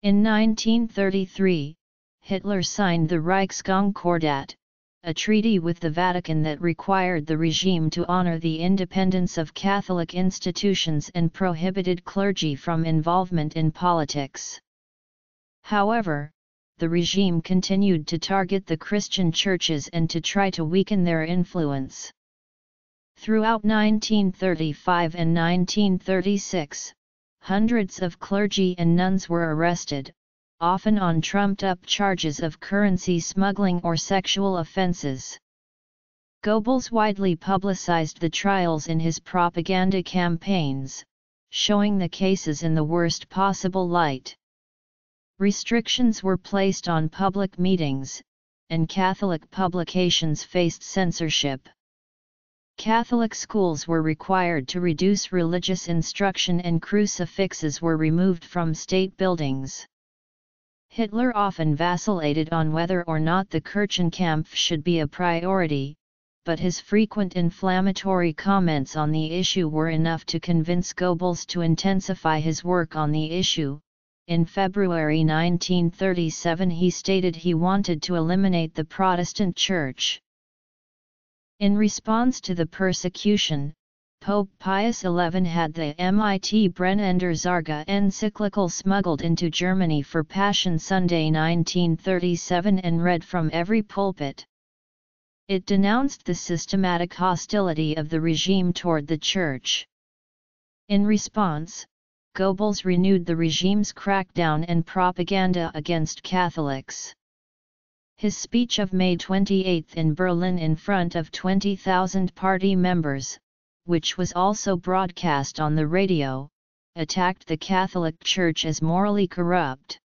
In 1933, Hitler signed the Reichskonkordat, a treaty with the Vatican that required the regime to honor the independence of Catholic institutions and prohibited clergy from involvement in politics. However, the regime continued to target the Christian churches and to try to weaken their influence. Throughout 1935 and 1936, hundreds of clergy and nuns were arrested, often on trumped-up charges of currency smuggling or sexual offenses. Goebbels widely publicized the trials in his propaganda campaigns, showing the cases in the worst possible light. Restrictions were placed on public meetings, and Catholic publications faced censorship. Catholic schools were required to reduce religious instruction and crucifixes were removed from state buildings. Hitler often vacillated on whether or not the Kirchenkampf should be a priority, but his frequent inflammatory comments on the issue were enough to convince Goebbels to intensify his work on the issue, in February 1937 he stated he wanted to eliminate the Protestant Church. In response to the persecution, Pope Pius XI had the Mit Brennender Sorge encyclical smuggled into Germany for Passion Sunday 1937 and read from every pulpit. It denounced the systematic hostility of the regime toward the Church. In response, Goebbels renewed the regime's crackdown and propaganda against Catholics. His speech of May 28 in Berlin in front of 20,000 party members, which was also broadcast on the radio, attacked the Catholic Church as morally corrupt.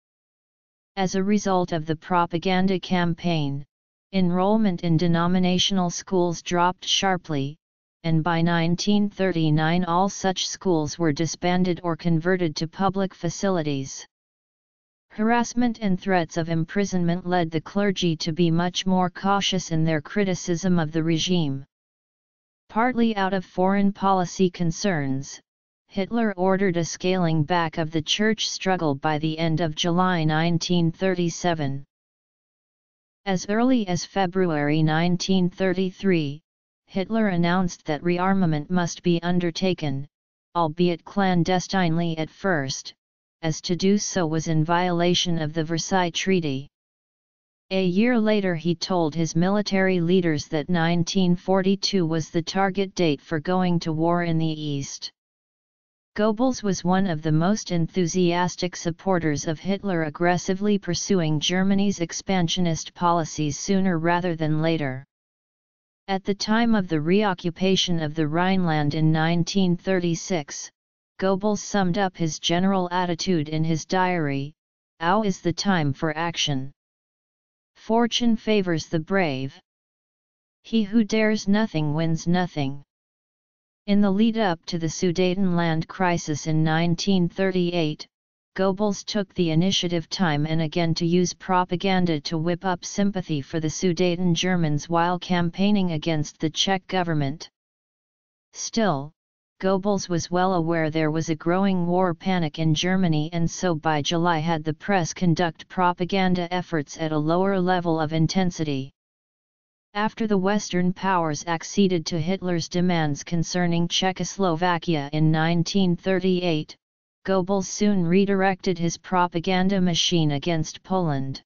As a result of the propaganda campaign, enrollment in denominational schools dropped sharply, and by 1939 all such schools were disbanded or converted to public facilities. Harassment and threats of imprisonment led the clergy to be much more cautious in their criticism of the regime. Partly out of foreign policy concerns, Hitler ordered a scaling back of the church struggle by the end of July 1937. As early as February 1933, Hitler announced that rearmament must be undertaken, albeit clandestinely at first, as to do so was in violation of the Versailles Treaty. A year later he told his military leaders that 1942 was the target date for going to war in the East. Goebbels was one of the most enthusiastic supporters of Hitler aggressively pursuing Germany's expansionist policies sooner rather than later. At the time of the reoccupation of the Rhineland in 1936, Goebbels summed up his general attitude in his diary, Now is the time for action. Fortune favors the brave. He who dares nothing wins nothing. In the lead-up to the Sudetenland crisis in 1938, Goebbels took the initiative time and again to use propaganda to whip up sympathy for the Sudeten Germans while campaigning against the Czech government. Still, Goebbels was well aware there was a growing war panic in Germany and so by July had the press conduct propaganda efforts at a lower level of intensity. After the Western powers acceded to Hitler's demands concerning Czechoslovakia in 1938, Goebbels soon redirected his propaganda machine against Poland.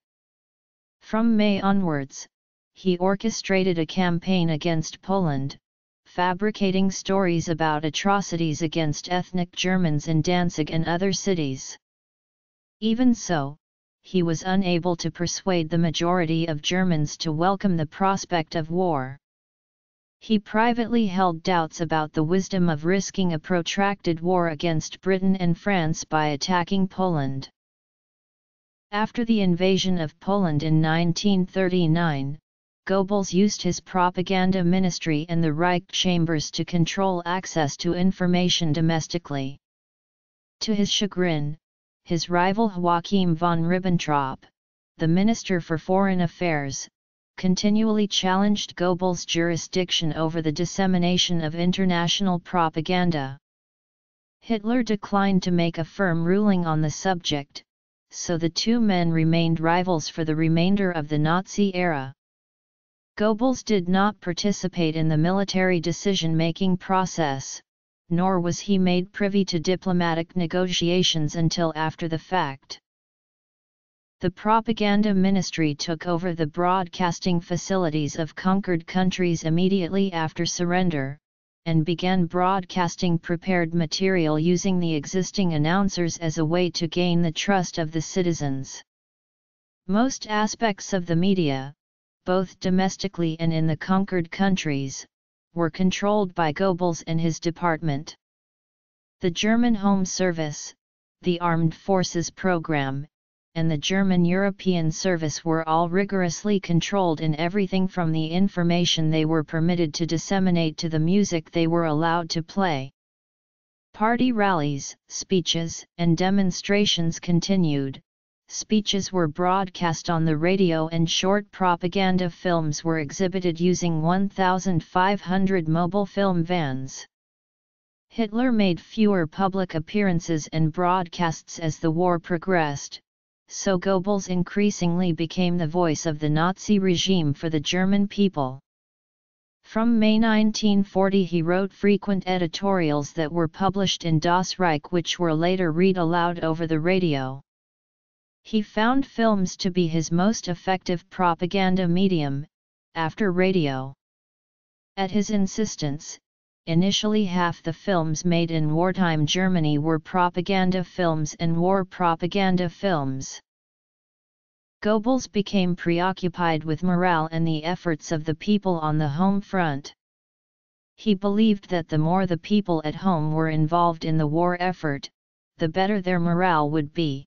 From May onwards, he orchestrated a campaign against Poland, fabricating stories about atrocities against ethnic Germans in Danzig and other cities. Even so, he was unable to persuade the majority of Germans to welcome the prospect of war. He privately held doubts about the wisdom of risking a protracted war against Britain and France by attacking Poland. After the invasion of Poland in 1939, Goebbels used his propaganda ministry and the Reich chambers to control access to information domestically. To his chagrin, his rival Joachim von Ribbentrop, the Minister for Foreign Affairs, continually challenged Goebbels' jurisdiction over the dissemination of international propaganda. Hitler declined to make a firm ruling on the subject, so the two men remained rivals for the remainder of the Nazi era. Goebbels did not participate in the military decision-making process, nor was he made privy to diplomatic negotiations until after the fact. The propaganda ministry took over the broadcasting facilities of conquered countries immediately after surrender, and began broadcasting prepared material using the existing announcers as a way to gain the trust of the citizens. Most aspects of the media, both domestically and in the conquered countries, were controlled by Goebbels and his department. The German Home Service, the Armed Forces Program, and the German European Service were all rigorously controlled in everything from the information they were permitted to disseminate to the music they were allowed to play. Party rallies, speeches, and demonstrations continued, speeches were broadcast on the radio and short propaganda films were exhibited using 1,500 mobile film vans. Hitler made fewer public appearances and broadcasts as the war progressed, so Goebbels increasingly became the voice of the Nazi regime for the German people. From May 1940 he wrote frequent editorials that were published in Das Reich which were later read aloud over the radio. He found films to be his most effective propaganda medium, after radio. At his insistence, initially half the films made in wartime Germany were propaganda films and war propaganda films. Goebbels became preoccupied with morale and the efforts of the people on the home front. He believed that the more the people at home were involved in the war effort, the better their morale would be.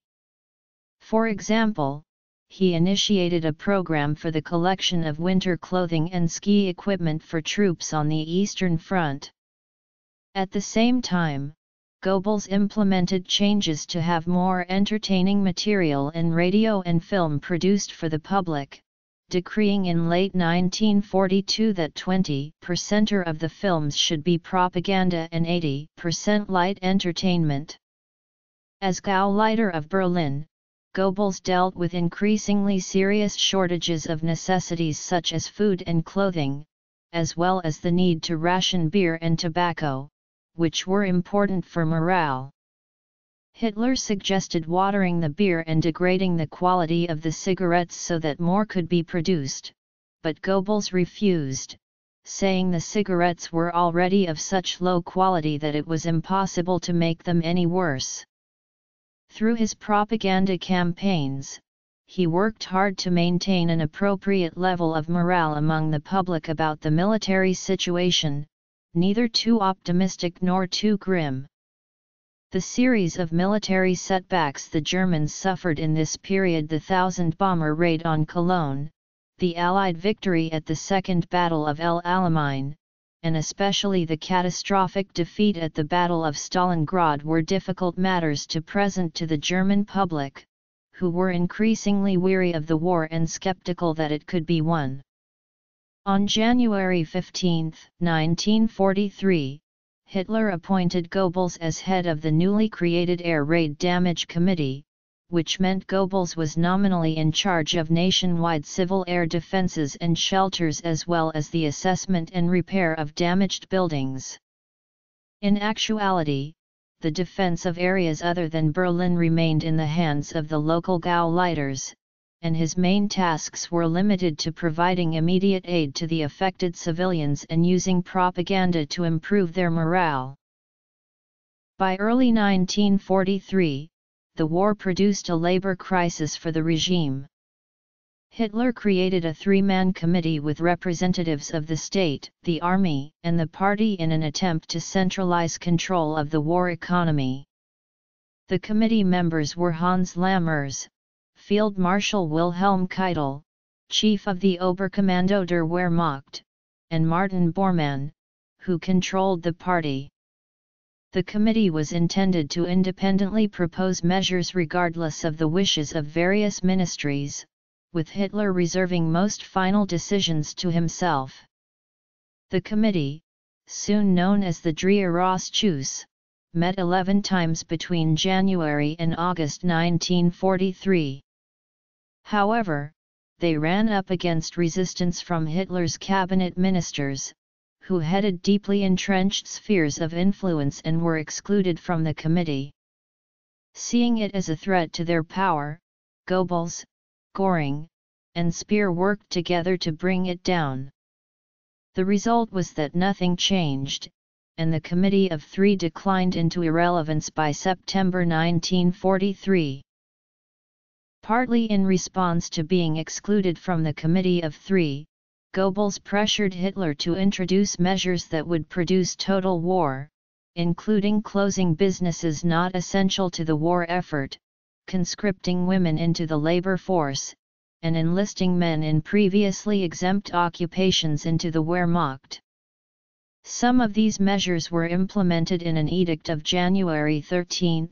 For example, he initiated a program for the collection of winter clothing and ski equipment for troops on the Eastern Front. At the same time, Goebbels implemented changes to have more entertaining material in radio and film produced for the public, decreeing in late 1942 that 20% of the films should be propaganda and 80% light entertainment. As Gauleiter of Berlin, Goebbels dealt with increasingly serious shortages of necessities such as food and clothing, as well as the need to ration beer and tobacco, which were important for morale. Hitler suggested watering the beer and degrading the quality of the cigarettes so that more could be produced, but Goebbels refused, saying the cigarettes were already of such low quality that it was impossible to make them any worse. Through his propaganda campaigns, he worked hard to maintain an appropriate level of morale among the public about the military situation, neither too optimistic nor too grim. The series of military setbacks the Germans suffered in this period the Thousand Bomber raid on Cologne, the Allied victory at the Second Battle of El Alamein, and especially the catastrophic defeat at the Battle of Stalingrad were difficult matters to present to the German public, who were increasingly weary of the war and skeptical that it could be won. On January 15, 1943, Hitler appointed Goebbels as head of the newly created Air Raid Damage Committee, which meant Goebbels was nominally in charge of nationwide civil air defenses and shelters as well as the assessment and repair of damaged buildings. In actuality, the defense of areas other than Berlin remained in the hands of the local Gauleiters, and his main tasks were limited to providing immediate aid to the affected civilians and using propaganda to improve their morale. By early 1943, the war produced a labor crisis for the regime. Hitler created a three-man committee with representatives of the state, the army, and the party in an attempt to centralize control of the war economy. The committee members were Hans Lammers, Field Marshal Wilhelm Keitel, Chief of the Oberkommando der Wehrmacht, and Martin Bormann, who controlled the party. The committee was intended to independently propose measures regardless of the wishes of various ministries, with Hitler reserving most final decisions to himself. The committee, soon known as the Dreierausschuss, met 11 times between January and August 1943. However, they ran up against resistance from Hitler's cabinet ministers, who headed deeply entrenched spheres of influence and were excluded from the committee. Seeing it as a threat to their power, Goebbels, Göring, and Speer worked together to bring it down. The result was that nothing changed, and the Committee of Three declined into irrelevance by September 1943. Partly in response to being excluded from the Committee of Three, Goebbels pressured Hitler to introduce measures that would produce total war, including closing businesses not essential to the war effort, conscripting women into the labor force, and enlisting men in previously exempt occupations into the Wehrmacht. Some of these measures were implemented in an edict of January 13,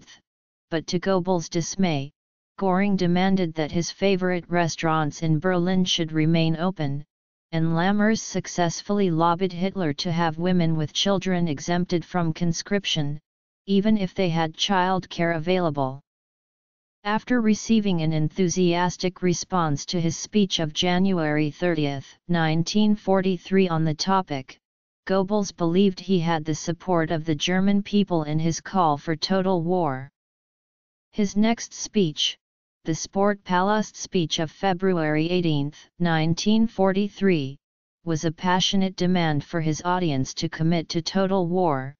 but to Goebbels' dismay, Göring demanded that his favorite restaurants in Berlin should remain open, and Lammers successfully lobbied Hitler to have women with children exempted from conscription, even if they had child care available. After receiving an enthusiastic response to his speech of January 30, 1943 on the topic, Goebbels believed he had the support of the German people in his call for total war. His next speech, the Sportpalast speech of February 18, 1943, was a passionate demand for his audience to commit to total war,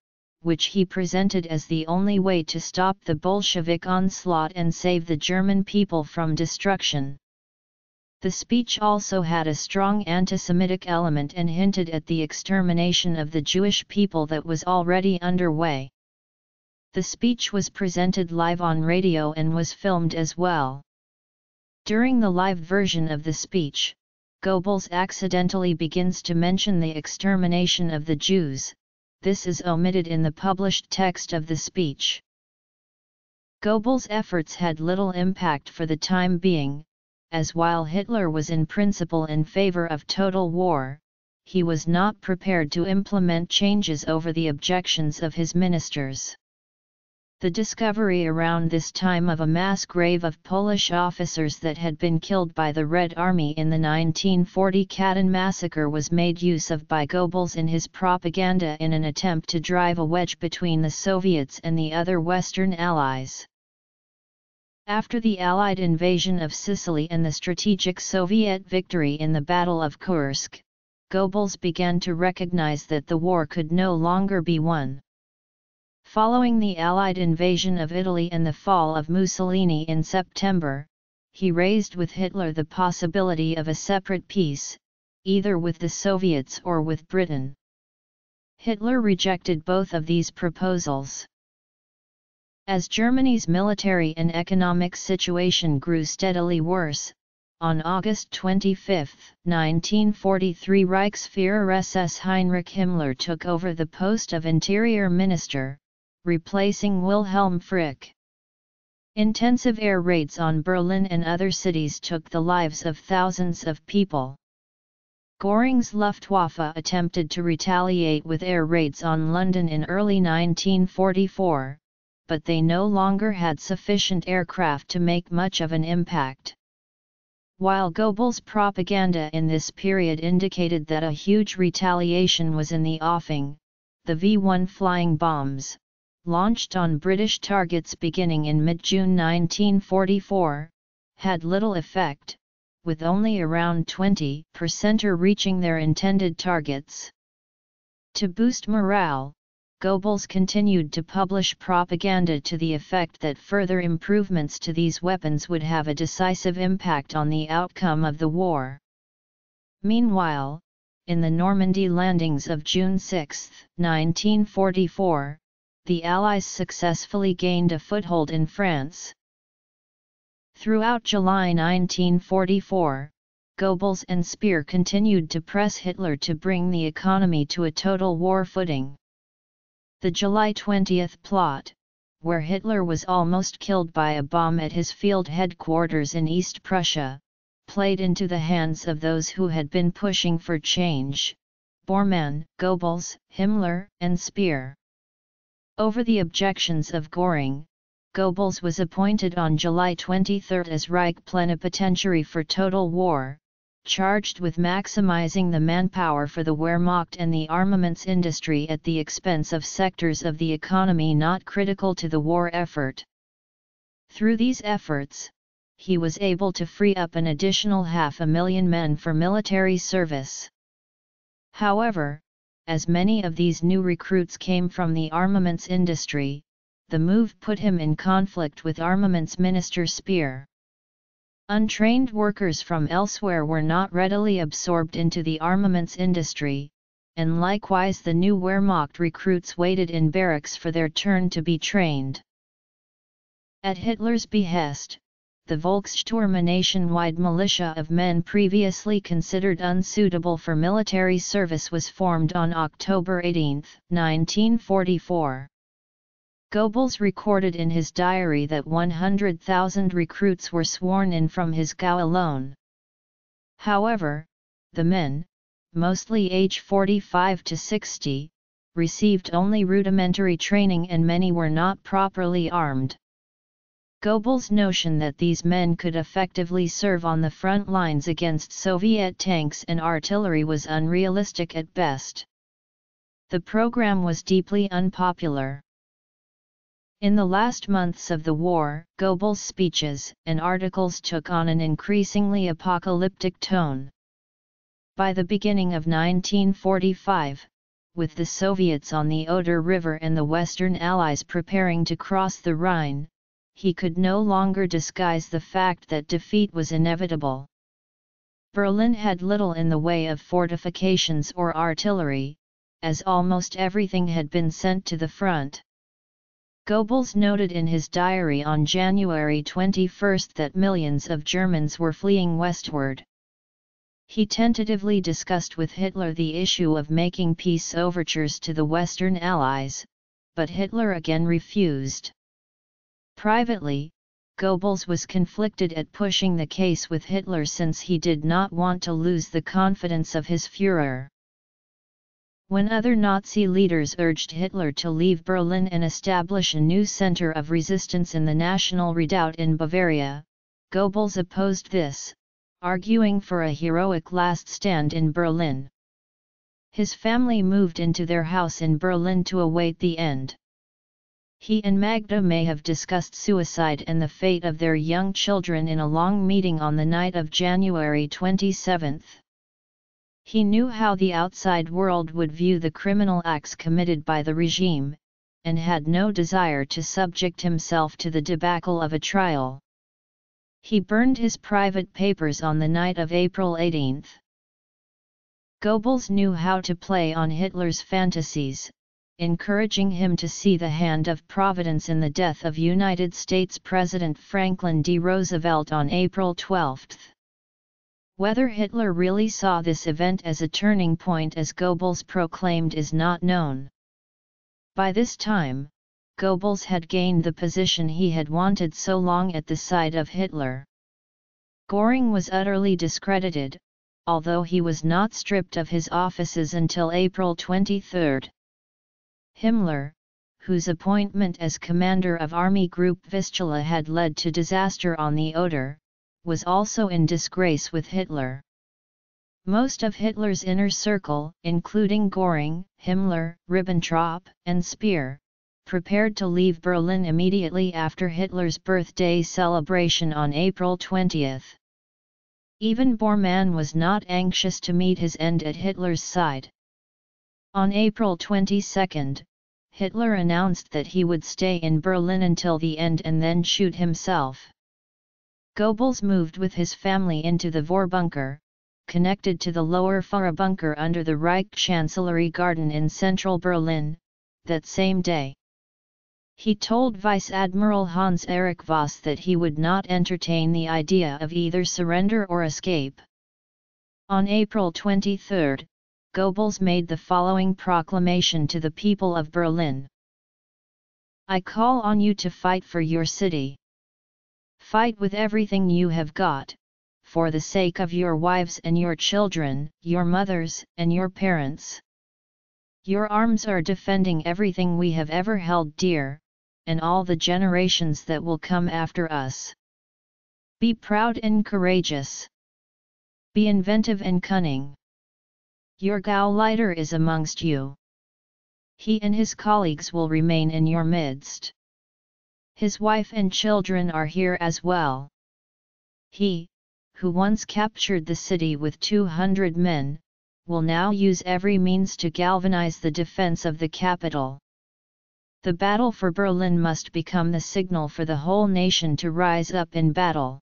which he presented as the only way to stop the Bolshevik onslaught and save the German people from destruction. The speech also had a strong anti-Semitic element and hinted at the extermination of the Jewish people that was already underway. The speech was presented live on radio and was filmed as well. During the live version of the speech, Goebbels accidentally begins to mention the extermination of the Jews, this is omitted in the published text of the speech. Goebbels' efforts had little impact for the time being, as while Hitler was in principle in favor of total war, he was not prepared to implement changes over the objections of his ministers. The discovery around this time of a mass grave of Polish officers that had been killed by the Red Army in the 1940 Katyn massacre was made use of by Goebbels in his propaganda in an attempt to drive a wedge between the Soviets and the other Western Allies. After the Allied invasion of Sicily and the strategic Soviet victory in the Battle of Kursk, Goebbels began to recognize that the war could no longer be won. Following the Allied invasion of Italy and the fall of Mussolini in September, he raised with Hitler the possibility of a separate peace, either with the Soviets or with Britain. Hitler rejected both of these proposals. As Germany's military and economic situation grew steadily worse, on August 25, 1943 Reichsführer SS Heinrich Himmler took over the post of Interior Minister, replacing Wilhelm Frick. Intensive air raids on Berlin and other cities took the lives of thousands of people. Göring's Luftwaffe attempted to retaliate with air raids on London in early 1944, but they no longer had sufficient aircraft to make much of an impact. While Goebbels' propaganda in this period indicated that a huge retaliation was in the offing, the V-1 flying bombs, launched on British targets beginning in mid-June 1944, had little effect, with only around 20% reaching their intended targets. To boost morale, Goebbels continued to publish propaganda to the effect that further improvements to these weapons would have a decisive impact on the outcome of the war. Meanwhile, in the Normandy landings of June 6, 1944, the Allies successfully gained a foothold in France. Throughout July 1944, Goebbels and Speer continued to press Hitler to bring the economy to a total war footing. The July 20 plot, where Hitler was almost killed by a bomb at his field headquarters in East Prussia, played into the hands of those who had been pushing for change, Bormann, Goebbels, Himmler, and Speer. Over the objections of Göring, Goebbels was appointed on July 23 as Reich Plenipotentiary for Total War, charged with maximizing the manpower for the Wehrmacht and the armaments industry at the expense of sectors of the economy not critical to the war effort. Through these efforts, he was able to free up an additional half a million men for military service. However, as many of these new recruits came from the armaments industry, the move put him in conflict with Armaments Minister Speer. Untrained workers from elsewhere were not readily absorbed into the armaments industry, and likewise the new Wehrmacht recruits waited in barracks for their turn to be trained. At Hitler's behest, the Volkssturm a nationwide militia of men previously considered unsuitable for military service was formed on October 18, 1944. Goebbels recorded in his diary that 100,000 recruits were sworn in from his Gau alone. However, the men, mostly age 45 to 60, received only rudimentary training and many were not properly armed. Goebbels' notion that these men could effectively serve on the front lines against Soviet tanks and artillery was unrealistic at best. The program was deeply unpopular. In the last months of the war, Goebbels' speeches and articles took on an increasingly apocalyptic tone. By the beginning of 1945, with the Soviets on the Oder River and the Western Allies preparing to cross the Rhine, he could no longer disguise the fact that defeat was inevitable. Berlin had little in the way of fortifications or artillery, as almost everything had been sent to the front. Goebbels noted in his diary on January 21 that millions of Germans were fleeing westward. He tentatively discussed with Hitler the issue of making peace overtures to the Western Allies, but Hitler again refused. Privately, Goebbels was conflicted at pushing the case with Hitler since he did not want to lose the confidence of his Führer. When other Nazi leaders urged Hitler to leave Berlin and establish a new center of resistance in the National Redoubt in Bavaria, Goebbels opposed this, arguing for a heroic last stand in Berlin. His family moved into their house in Berlin to await the end. He and Magda may have discussed suicide and the fate of their young children in a long meeting on the night of January 27. He knew how the outside world would view the criminal acts committed by the regime, and had no desire to subject himself to the debacle of a trial. He burned his private papers on the night of April 18. Goebbels knew how to play on Hitler's fantasies, encouraging him to see the hand of Providence in the death of United States President Franklin D. Roosevelt on April 12. Whether Hitler really saw this event as a turning point as Goebbels proclaimed is not known. By this time, Goebbels had gained the position he had wanted so long at the side of Hitler. Göring was utterly discredited, although he was not stripped of his offices until April 23. Himmler, whose appointment as commander of Army Group Vistula had led to disaster on the Oder, was also in disgrace with Hitler. Most of Hitler's inner circle, including Göring, Himmler, Ribbentrop, and Speer, prepared to leave Berlin immediately after Hitler's birthday celebration on April 20. Even Bormann was not anxious to meet his end at Hitler's side. On April 22, Hitler announced that he would stay in Berlin until the end and then shoot himself. Goebbels moved with his family into the Vorbunker, connected to the lower Führerbunker under the Reich Chancellery Garden in central Berlin, that same day. He told Vice Admiral Hans-Erich Voss that he would not entertain the idea of either surrender or escape. On April 23, Goebbels made the following proclamation to the people of Berlin. I call on you to fight for your city. Fight with everything you have got, for the sake of your wives and your children, your mothers and your parents. Your arms are defending everything we have ever held dear, and all the generations that will come after us. Be proud and courageous. Be inventive and cunning. Your Gauleiter is amongst you. He and his colleagues will remain in your midst. His wife and children are here as well. He, who once captured the city with 200 men, will now use every means to galvanize the defense of the capital. The battle for Berlin must become the signal for the whole nation to rise up in battle.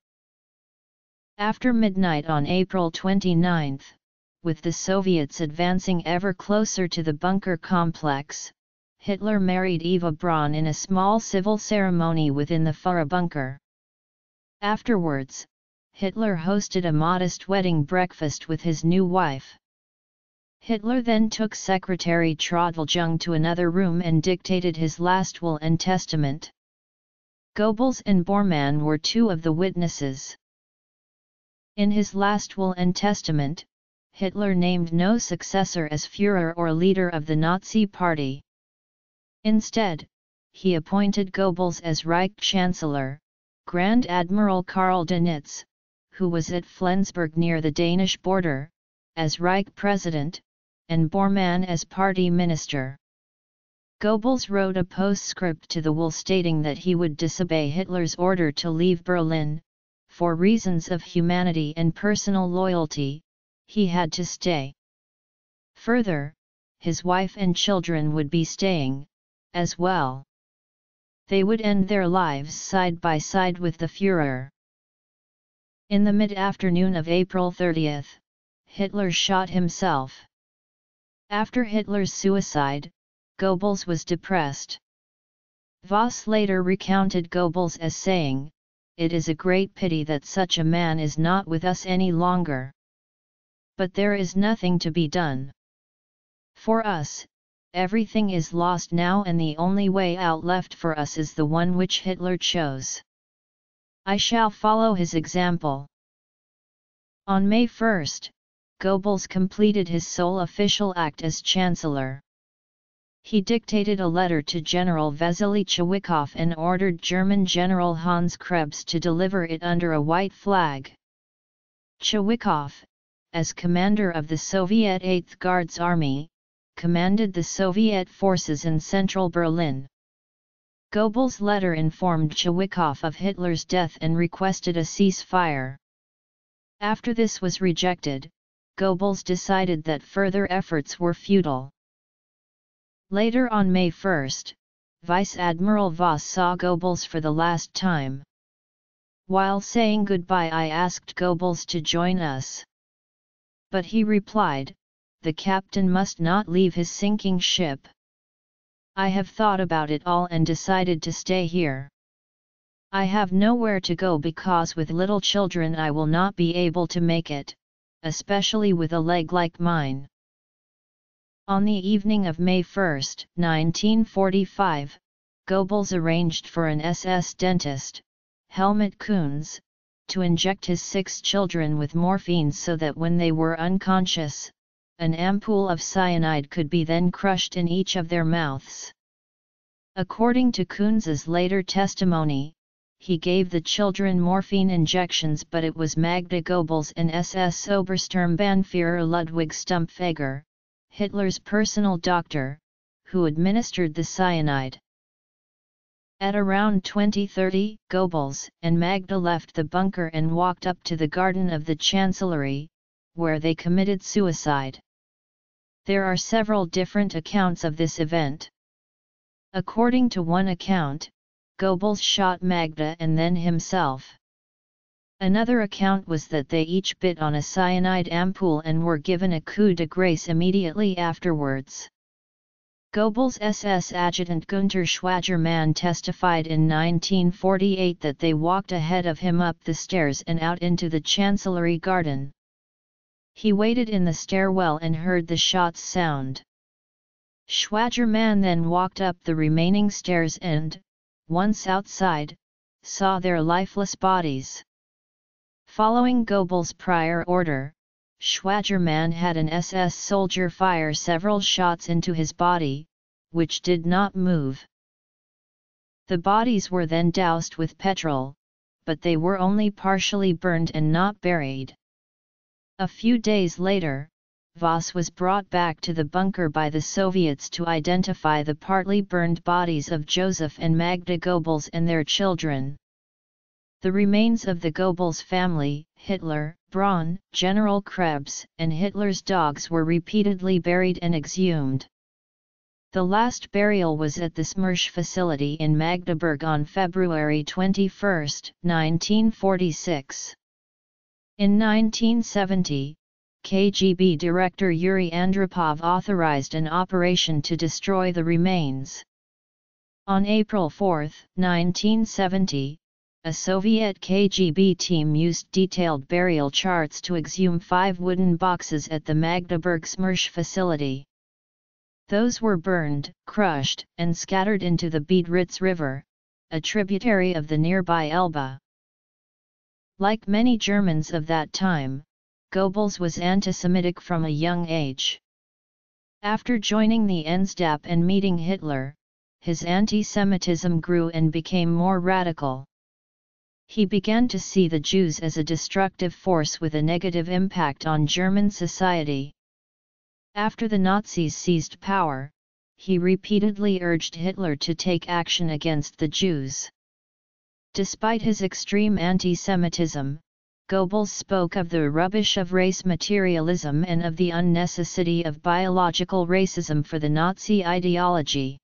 After midnight on April 29, with the Soviets advancing ever closer to the bunker complex, Hitler married Eva Braun in a small civil ceremony within the Führer bunker. Afterwards, Hitler hosted a modest wedding breakfast with his new wife. Hitler then took Secretary Traudl Junge to another room and dictated his last will and testament. Goebbels and Bormann were two of the witnesses. In his last will and testament, Hitler named no successor as Führer or leader of the Nazi Party. Instead, he appointed Goebbels as Reich Chancellor, Grand Admiral Karl Dönitz, who was at Flensburg near the Danish border, as Reich President, and Bormann as Party Minister. Goebbels wrote a postscript to the will stating that he would disobey Hitler's order to leave Berlin, for reasons of humanity and personal loyalty, he had to stay. Further, his wife and children would be staying, as well. They would end their lives side by side with the Führer. In the mid-afternoon of April 30, Hitler shot himself. After Hitler's suicide, Goebbels was depressed. Voss later recounted Goebbels as saying, It is a great pity that such a man is not with us any longer. But there is nothing to be done. For us, everything is lost now and the only way out left for us is the one which Hitler chose. I shall follow his example. On May 1, Goebbels completed his sole official act as Chancellor. He dictated a letter to General Vasily Chuikov and ordered German General Hans Krebs to deliver it under a white flag. Chuikov, as commander of the Soviet 8th Guards Army, commanded the Soviet forces in central Berlin. Goebbels' letter informed Chuikov of Hitler's death and requested a ceasefire. After this was rejected, Goebbels decided that further efforts were futile. Later on May 1, Vice Admiral Voss saw Goebbels for the last time. While saying goodbye I asked Goebbels to join us. But he replied, the captain must not leave his sinking ship. I have thought about it all and decided to stay here. I have nowhere to go because with little children I will not be able to make it, especially with a leg like mine. On the evening of May 1, 1945, Goebbels arranged for an SS dentist, Helmut Kunz, to inject his six children with morphine so that when they were unconscious, an ampoule of cyanide could be then crushed in each of their mouths. According to Kunz's later testimony, he gave the children morphine injections but it was Magda Goebbels and SS Obersturmbannführer Ludwig Stumpfegger, Hitler's personal doctor, who administered the cyanide. At around 2030, Goebbels and Magda left the bunker and walked up to the garden of the Chancellery, where they committed suicide. There are several different accounts of this event. According to one account, Goebbels shot Magda and then himself. Another account was that they each bit on a cyanide ampoule and were given a coup de grace immediately afterwards. Goebbels' SS adjutant Gunther Schwägermann testified in 1948 that they walked ahead of him up the stairs and out into the Chancellery garden. He waited in the stairwell and heard the shots sound. Schwägermann then walked up the remaining stairs and, once outside, saw their lifeless bodies. Following Goebbels' prior order, Schwägermann had an SS soldier fire several shots into his body, which did not move. The bodies were then doused with petrol, but they were only partially burned and not buried. A few days later, Voss was brought back to the bunker by the Soviets to identify the partly burned bodies of Joseph and Magda Goebbels and their children. The remains of the Goebbels family, Hitler, Braun, General Krebs, and Hitler's dogs were repeatedly buried and exhumed. The last burial was at the Smersh facility in Magdeburg on February 21, 1946. In 1970, KGB Director Yuri Andropov authorized an operation to destroy the remains. On April 4, 1970, a Soviet KGB team used detailed burial charts to exhume five wooden boxes at the Magdeburg Smersh facility. Those were burned, crushed, and scattered into the Biederitz River, a tributary of the nearby Elbe. Like many Germans of that time, Goebbels was anti-Semitic from a young age. After joining the NSDAP and meeting Hitler, his anti-Semitism grew and became more radical. He began to see the Jews as a destructive force with a negative impact on German society. After the Nazis seized power, he repeatedly urged Hitler to take action against the Jews. Despite his extreme anti-Semitism, Goebbels spoke of the rubbish of race materialism and of the unnecessity of biological racism for the Nazi ideology.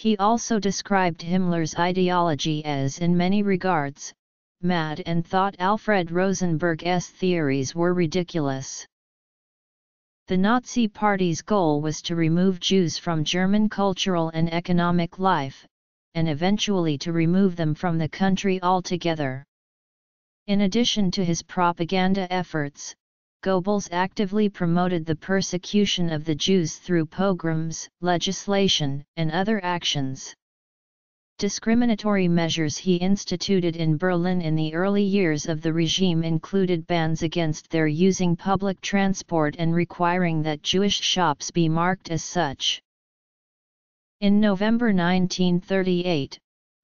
He also described Himmler's ideology as in many regards, mad and thought Alfred Rosenberg's theories were ridiculous. The Nazi Party's goal was to remove Jews from German cultural and economic life, and eventually to remove them from the country altogether. In addition to his propaganda efforts, Goebbels actively promoted the persecution of the Jews through pogroms, legislation, and other actions. Discriminatory measures he instituted in Berlin in the early years of the regime included bans against their using public transport and requiring that Jewish shops be marked as such. In November 1938,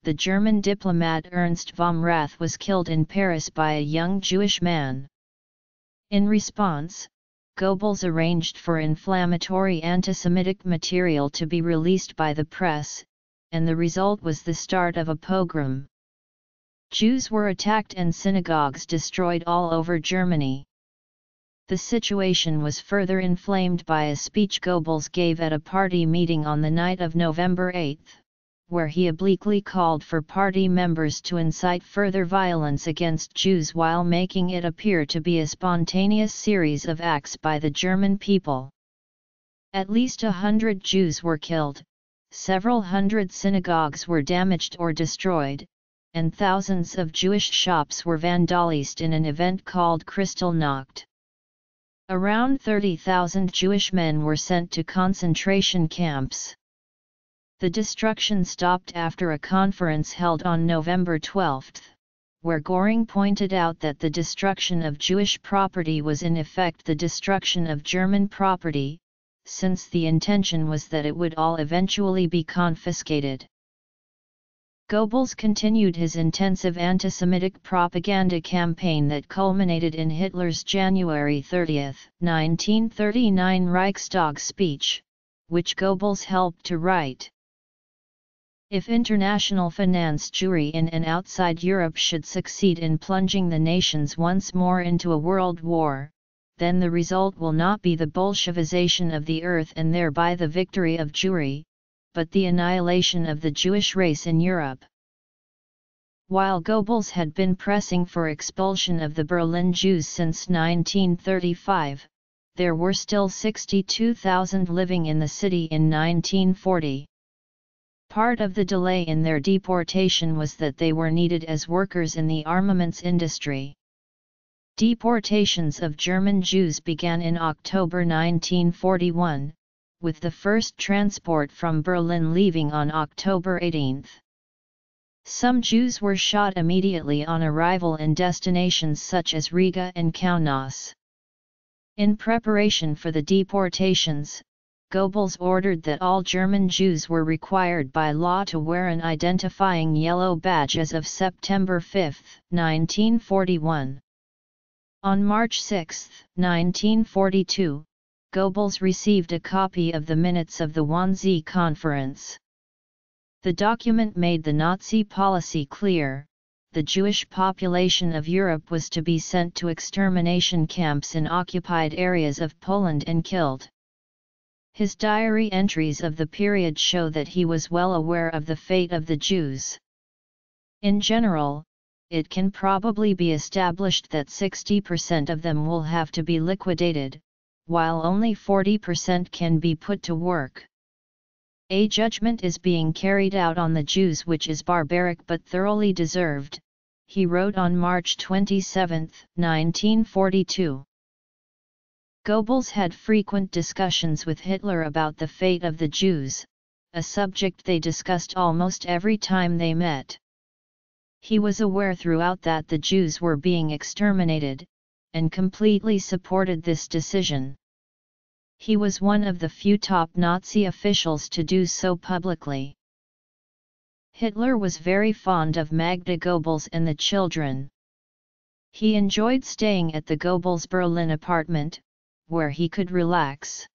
the German diplomat Ernst vom Rath was killed in Paris by a young Jewish man. In response, Goebbels arranged for inflammatory anti-Semitic material to be released by the press, and the result was the start of a pogrom. Jews were attacked and synagogues destroyed all over Germany. The situation was further inflamed by a speech Goebbels gave at a party meeting on the night of November 8 where he obliquely called for party members to incite further violence against Jews while making it appear to be a spontaneous series of acts by the German people. At least a hundred Jews were killed, several hundred synagogues were damaged or destroyed, and thousands of Jewish shops were vandalized in an event called Kristallnacht. Around 30,000 Jewish men were sent to concentration camps. The destruction stopped after a conference held on November 12, where Göring pointed out that the destruction of Jewish property was in effect the destruction of German property, since the intention was that it would all eventually be confiscated. Goebbels continued his intensive anti-Semitic propaganda campaign that culminated in Hitler's January 30, 1939 Reichstag speech, which Goebbels helped to write. If international finance Jewry in and outside Europe should succeed in plunging the nations once more into a world war, then the result will not be the Bolshevization of the earth and thereby the victory of Jewry, but the annihilation of the Jewish race in Europe. While Goebbels had been pressing for expulsion of the Berlin Jews since 1935, there were still 62,000 living in the city in 1940. Part of the delay in their deportation was that they were needed as workers in the armaments industry. Deportations of German Jews began in October 1941, with the first transport from Berlin leaving on October 18. Some Jews were shot immediately on arrival in destinations such as Riga and Kaunas. In preparation for the deportations, Goebbels ordered that all German Jews were required by law to wear an identifying yellow badge as of September 5, 1941. On March 6, 1942, Goebbels received a copy of the minutes of the Wannsee Conference. The document made the Nazi policy clear, the Jewish population of Europe was to be sent to extermination camps in occupied areas of Poland and killed. His diary entries of the period show that he was well aware of the fate of the Jews. In general, it can probably be established that 60% of them will have to be liquidated, while only 40% can be put to work. A judgment is being carried out on the Jews which is barbaric but thoroughly deserved, he wrote on March 27, 1942. Goebbels had frequent discussions with Hitler about the fate of the Jews, a subject they discussed almost every time they met. He was aware throughout that the Jews were being exterminated, and completely supported this decision. He was one of the few top Nazi officials to do so publicly. Hitler was very fond of Magda Goebbels and the children. He enjoyed staying at the Goebbels Berlin apartment, where he could relax.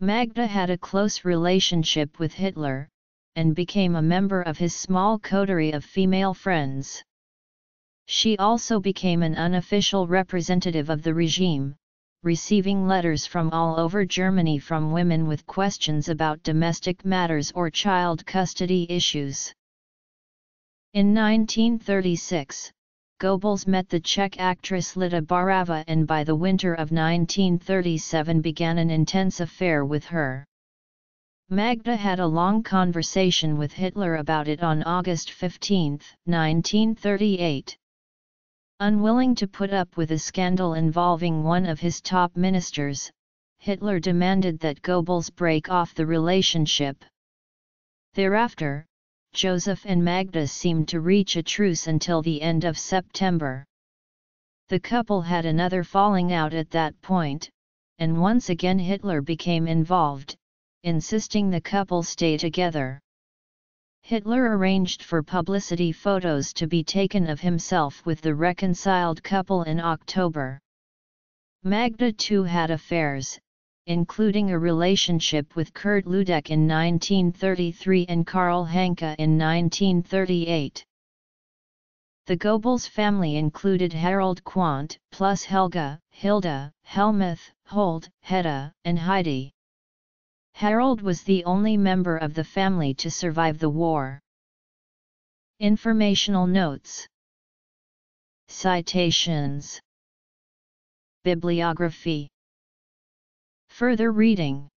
Magda had a close relationship with Hitler, and became a member of his small coterie of female friends. She also became an unofficial representative of the regime, receiving letters from all over Germany from women with questions about domestic matters or child custody issues. In 1936, Goebbels met the Czech actress Lída Baarová and by the winter of 1937 began an intense affair with her. Magda had a long conversation with Hitler about it on August 15, 1938. Unwilling to put up with a scandal involving one of his top ministers, Hitler demanded that Goebbels break off the relationship. Thereafter, Joseph and Magda seemed to reach a truce until the end of September. The couple had another falling out at that point, and once again Hitler became involved, insisting the couple stay together. Hitler arranged for publicity photos to be taken of himself with the reconciled couple in October. Magda too had affairs, including a relationship with Kurt Lüdecke in 1933 and Karl Hanke in 1938. The Goebbels family included Harald Quandt, plus Helga, Hilde, Helmuth, Holde, Hedda, and Heide. Harald was the only member of the family to survive the war. Informational notes Citations Bibliography Further reading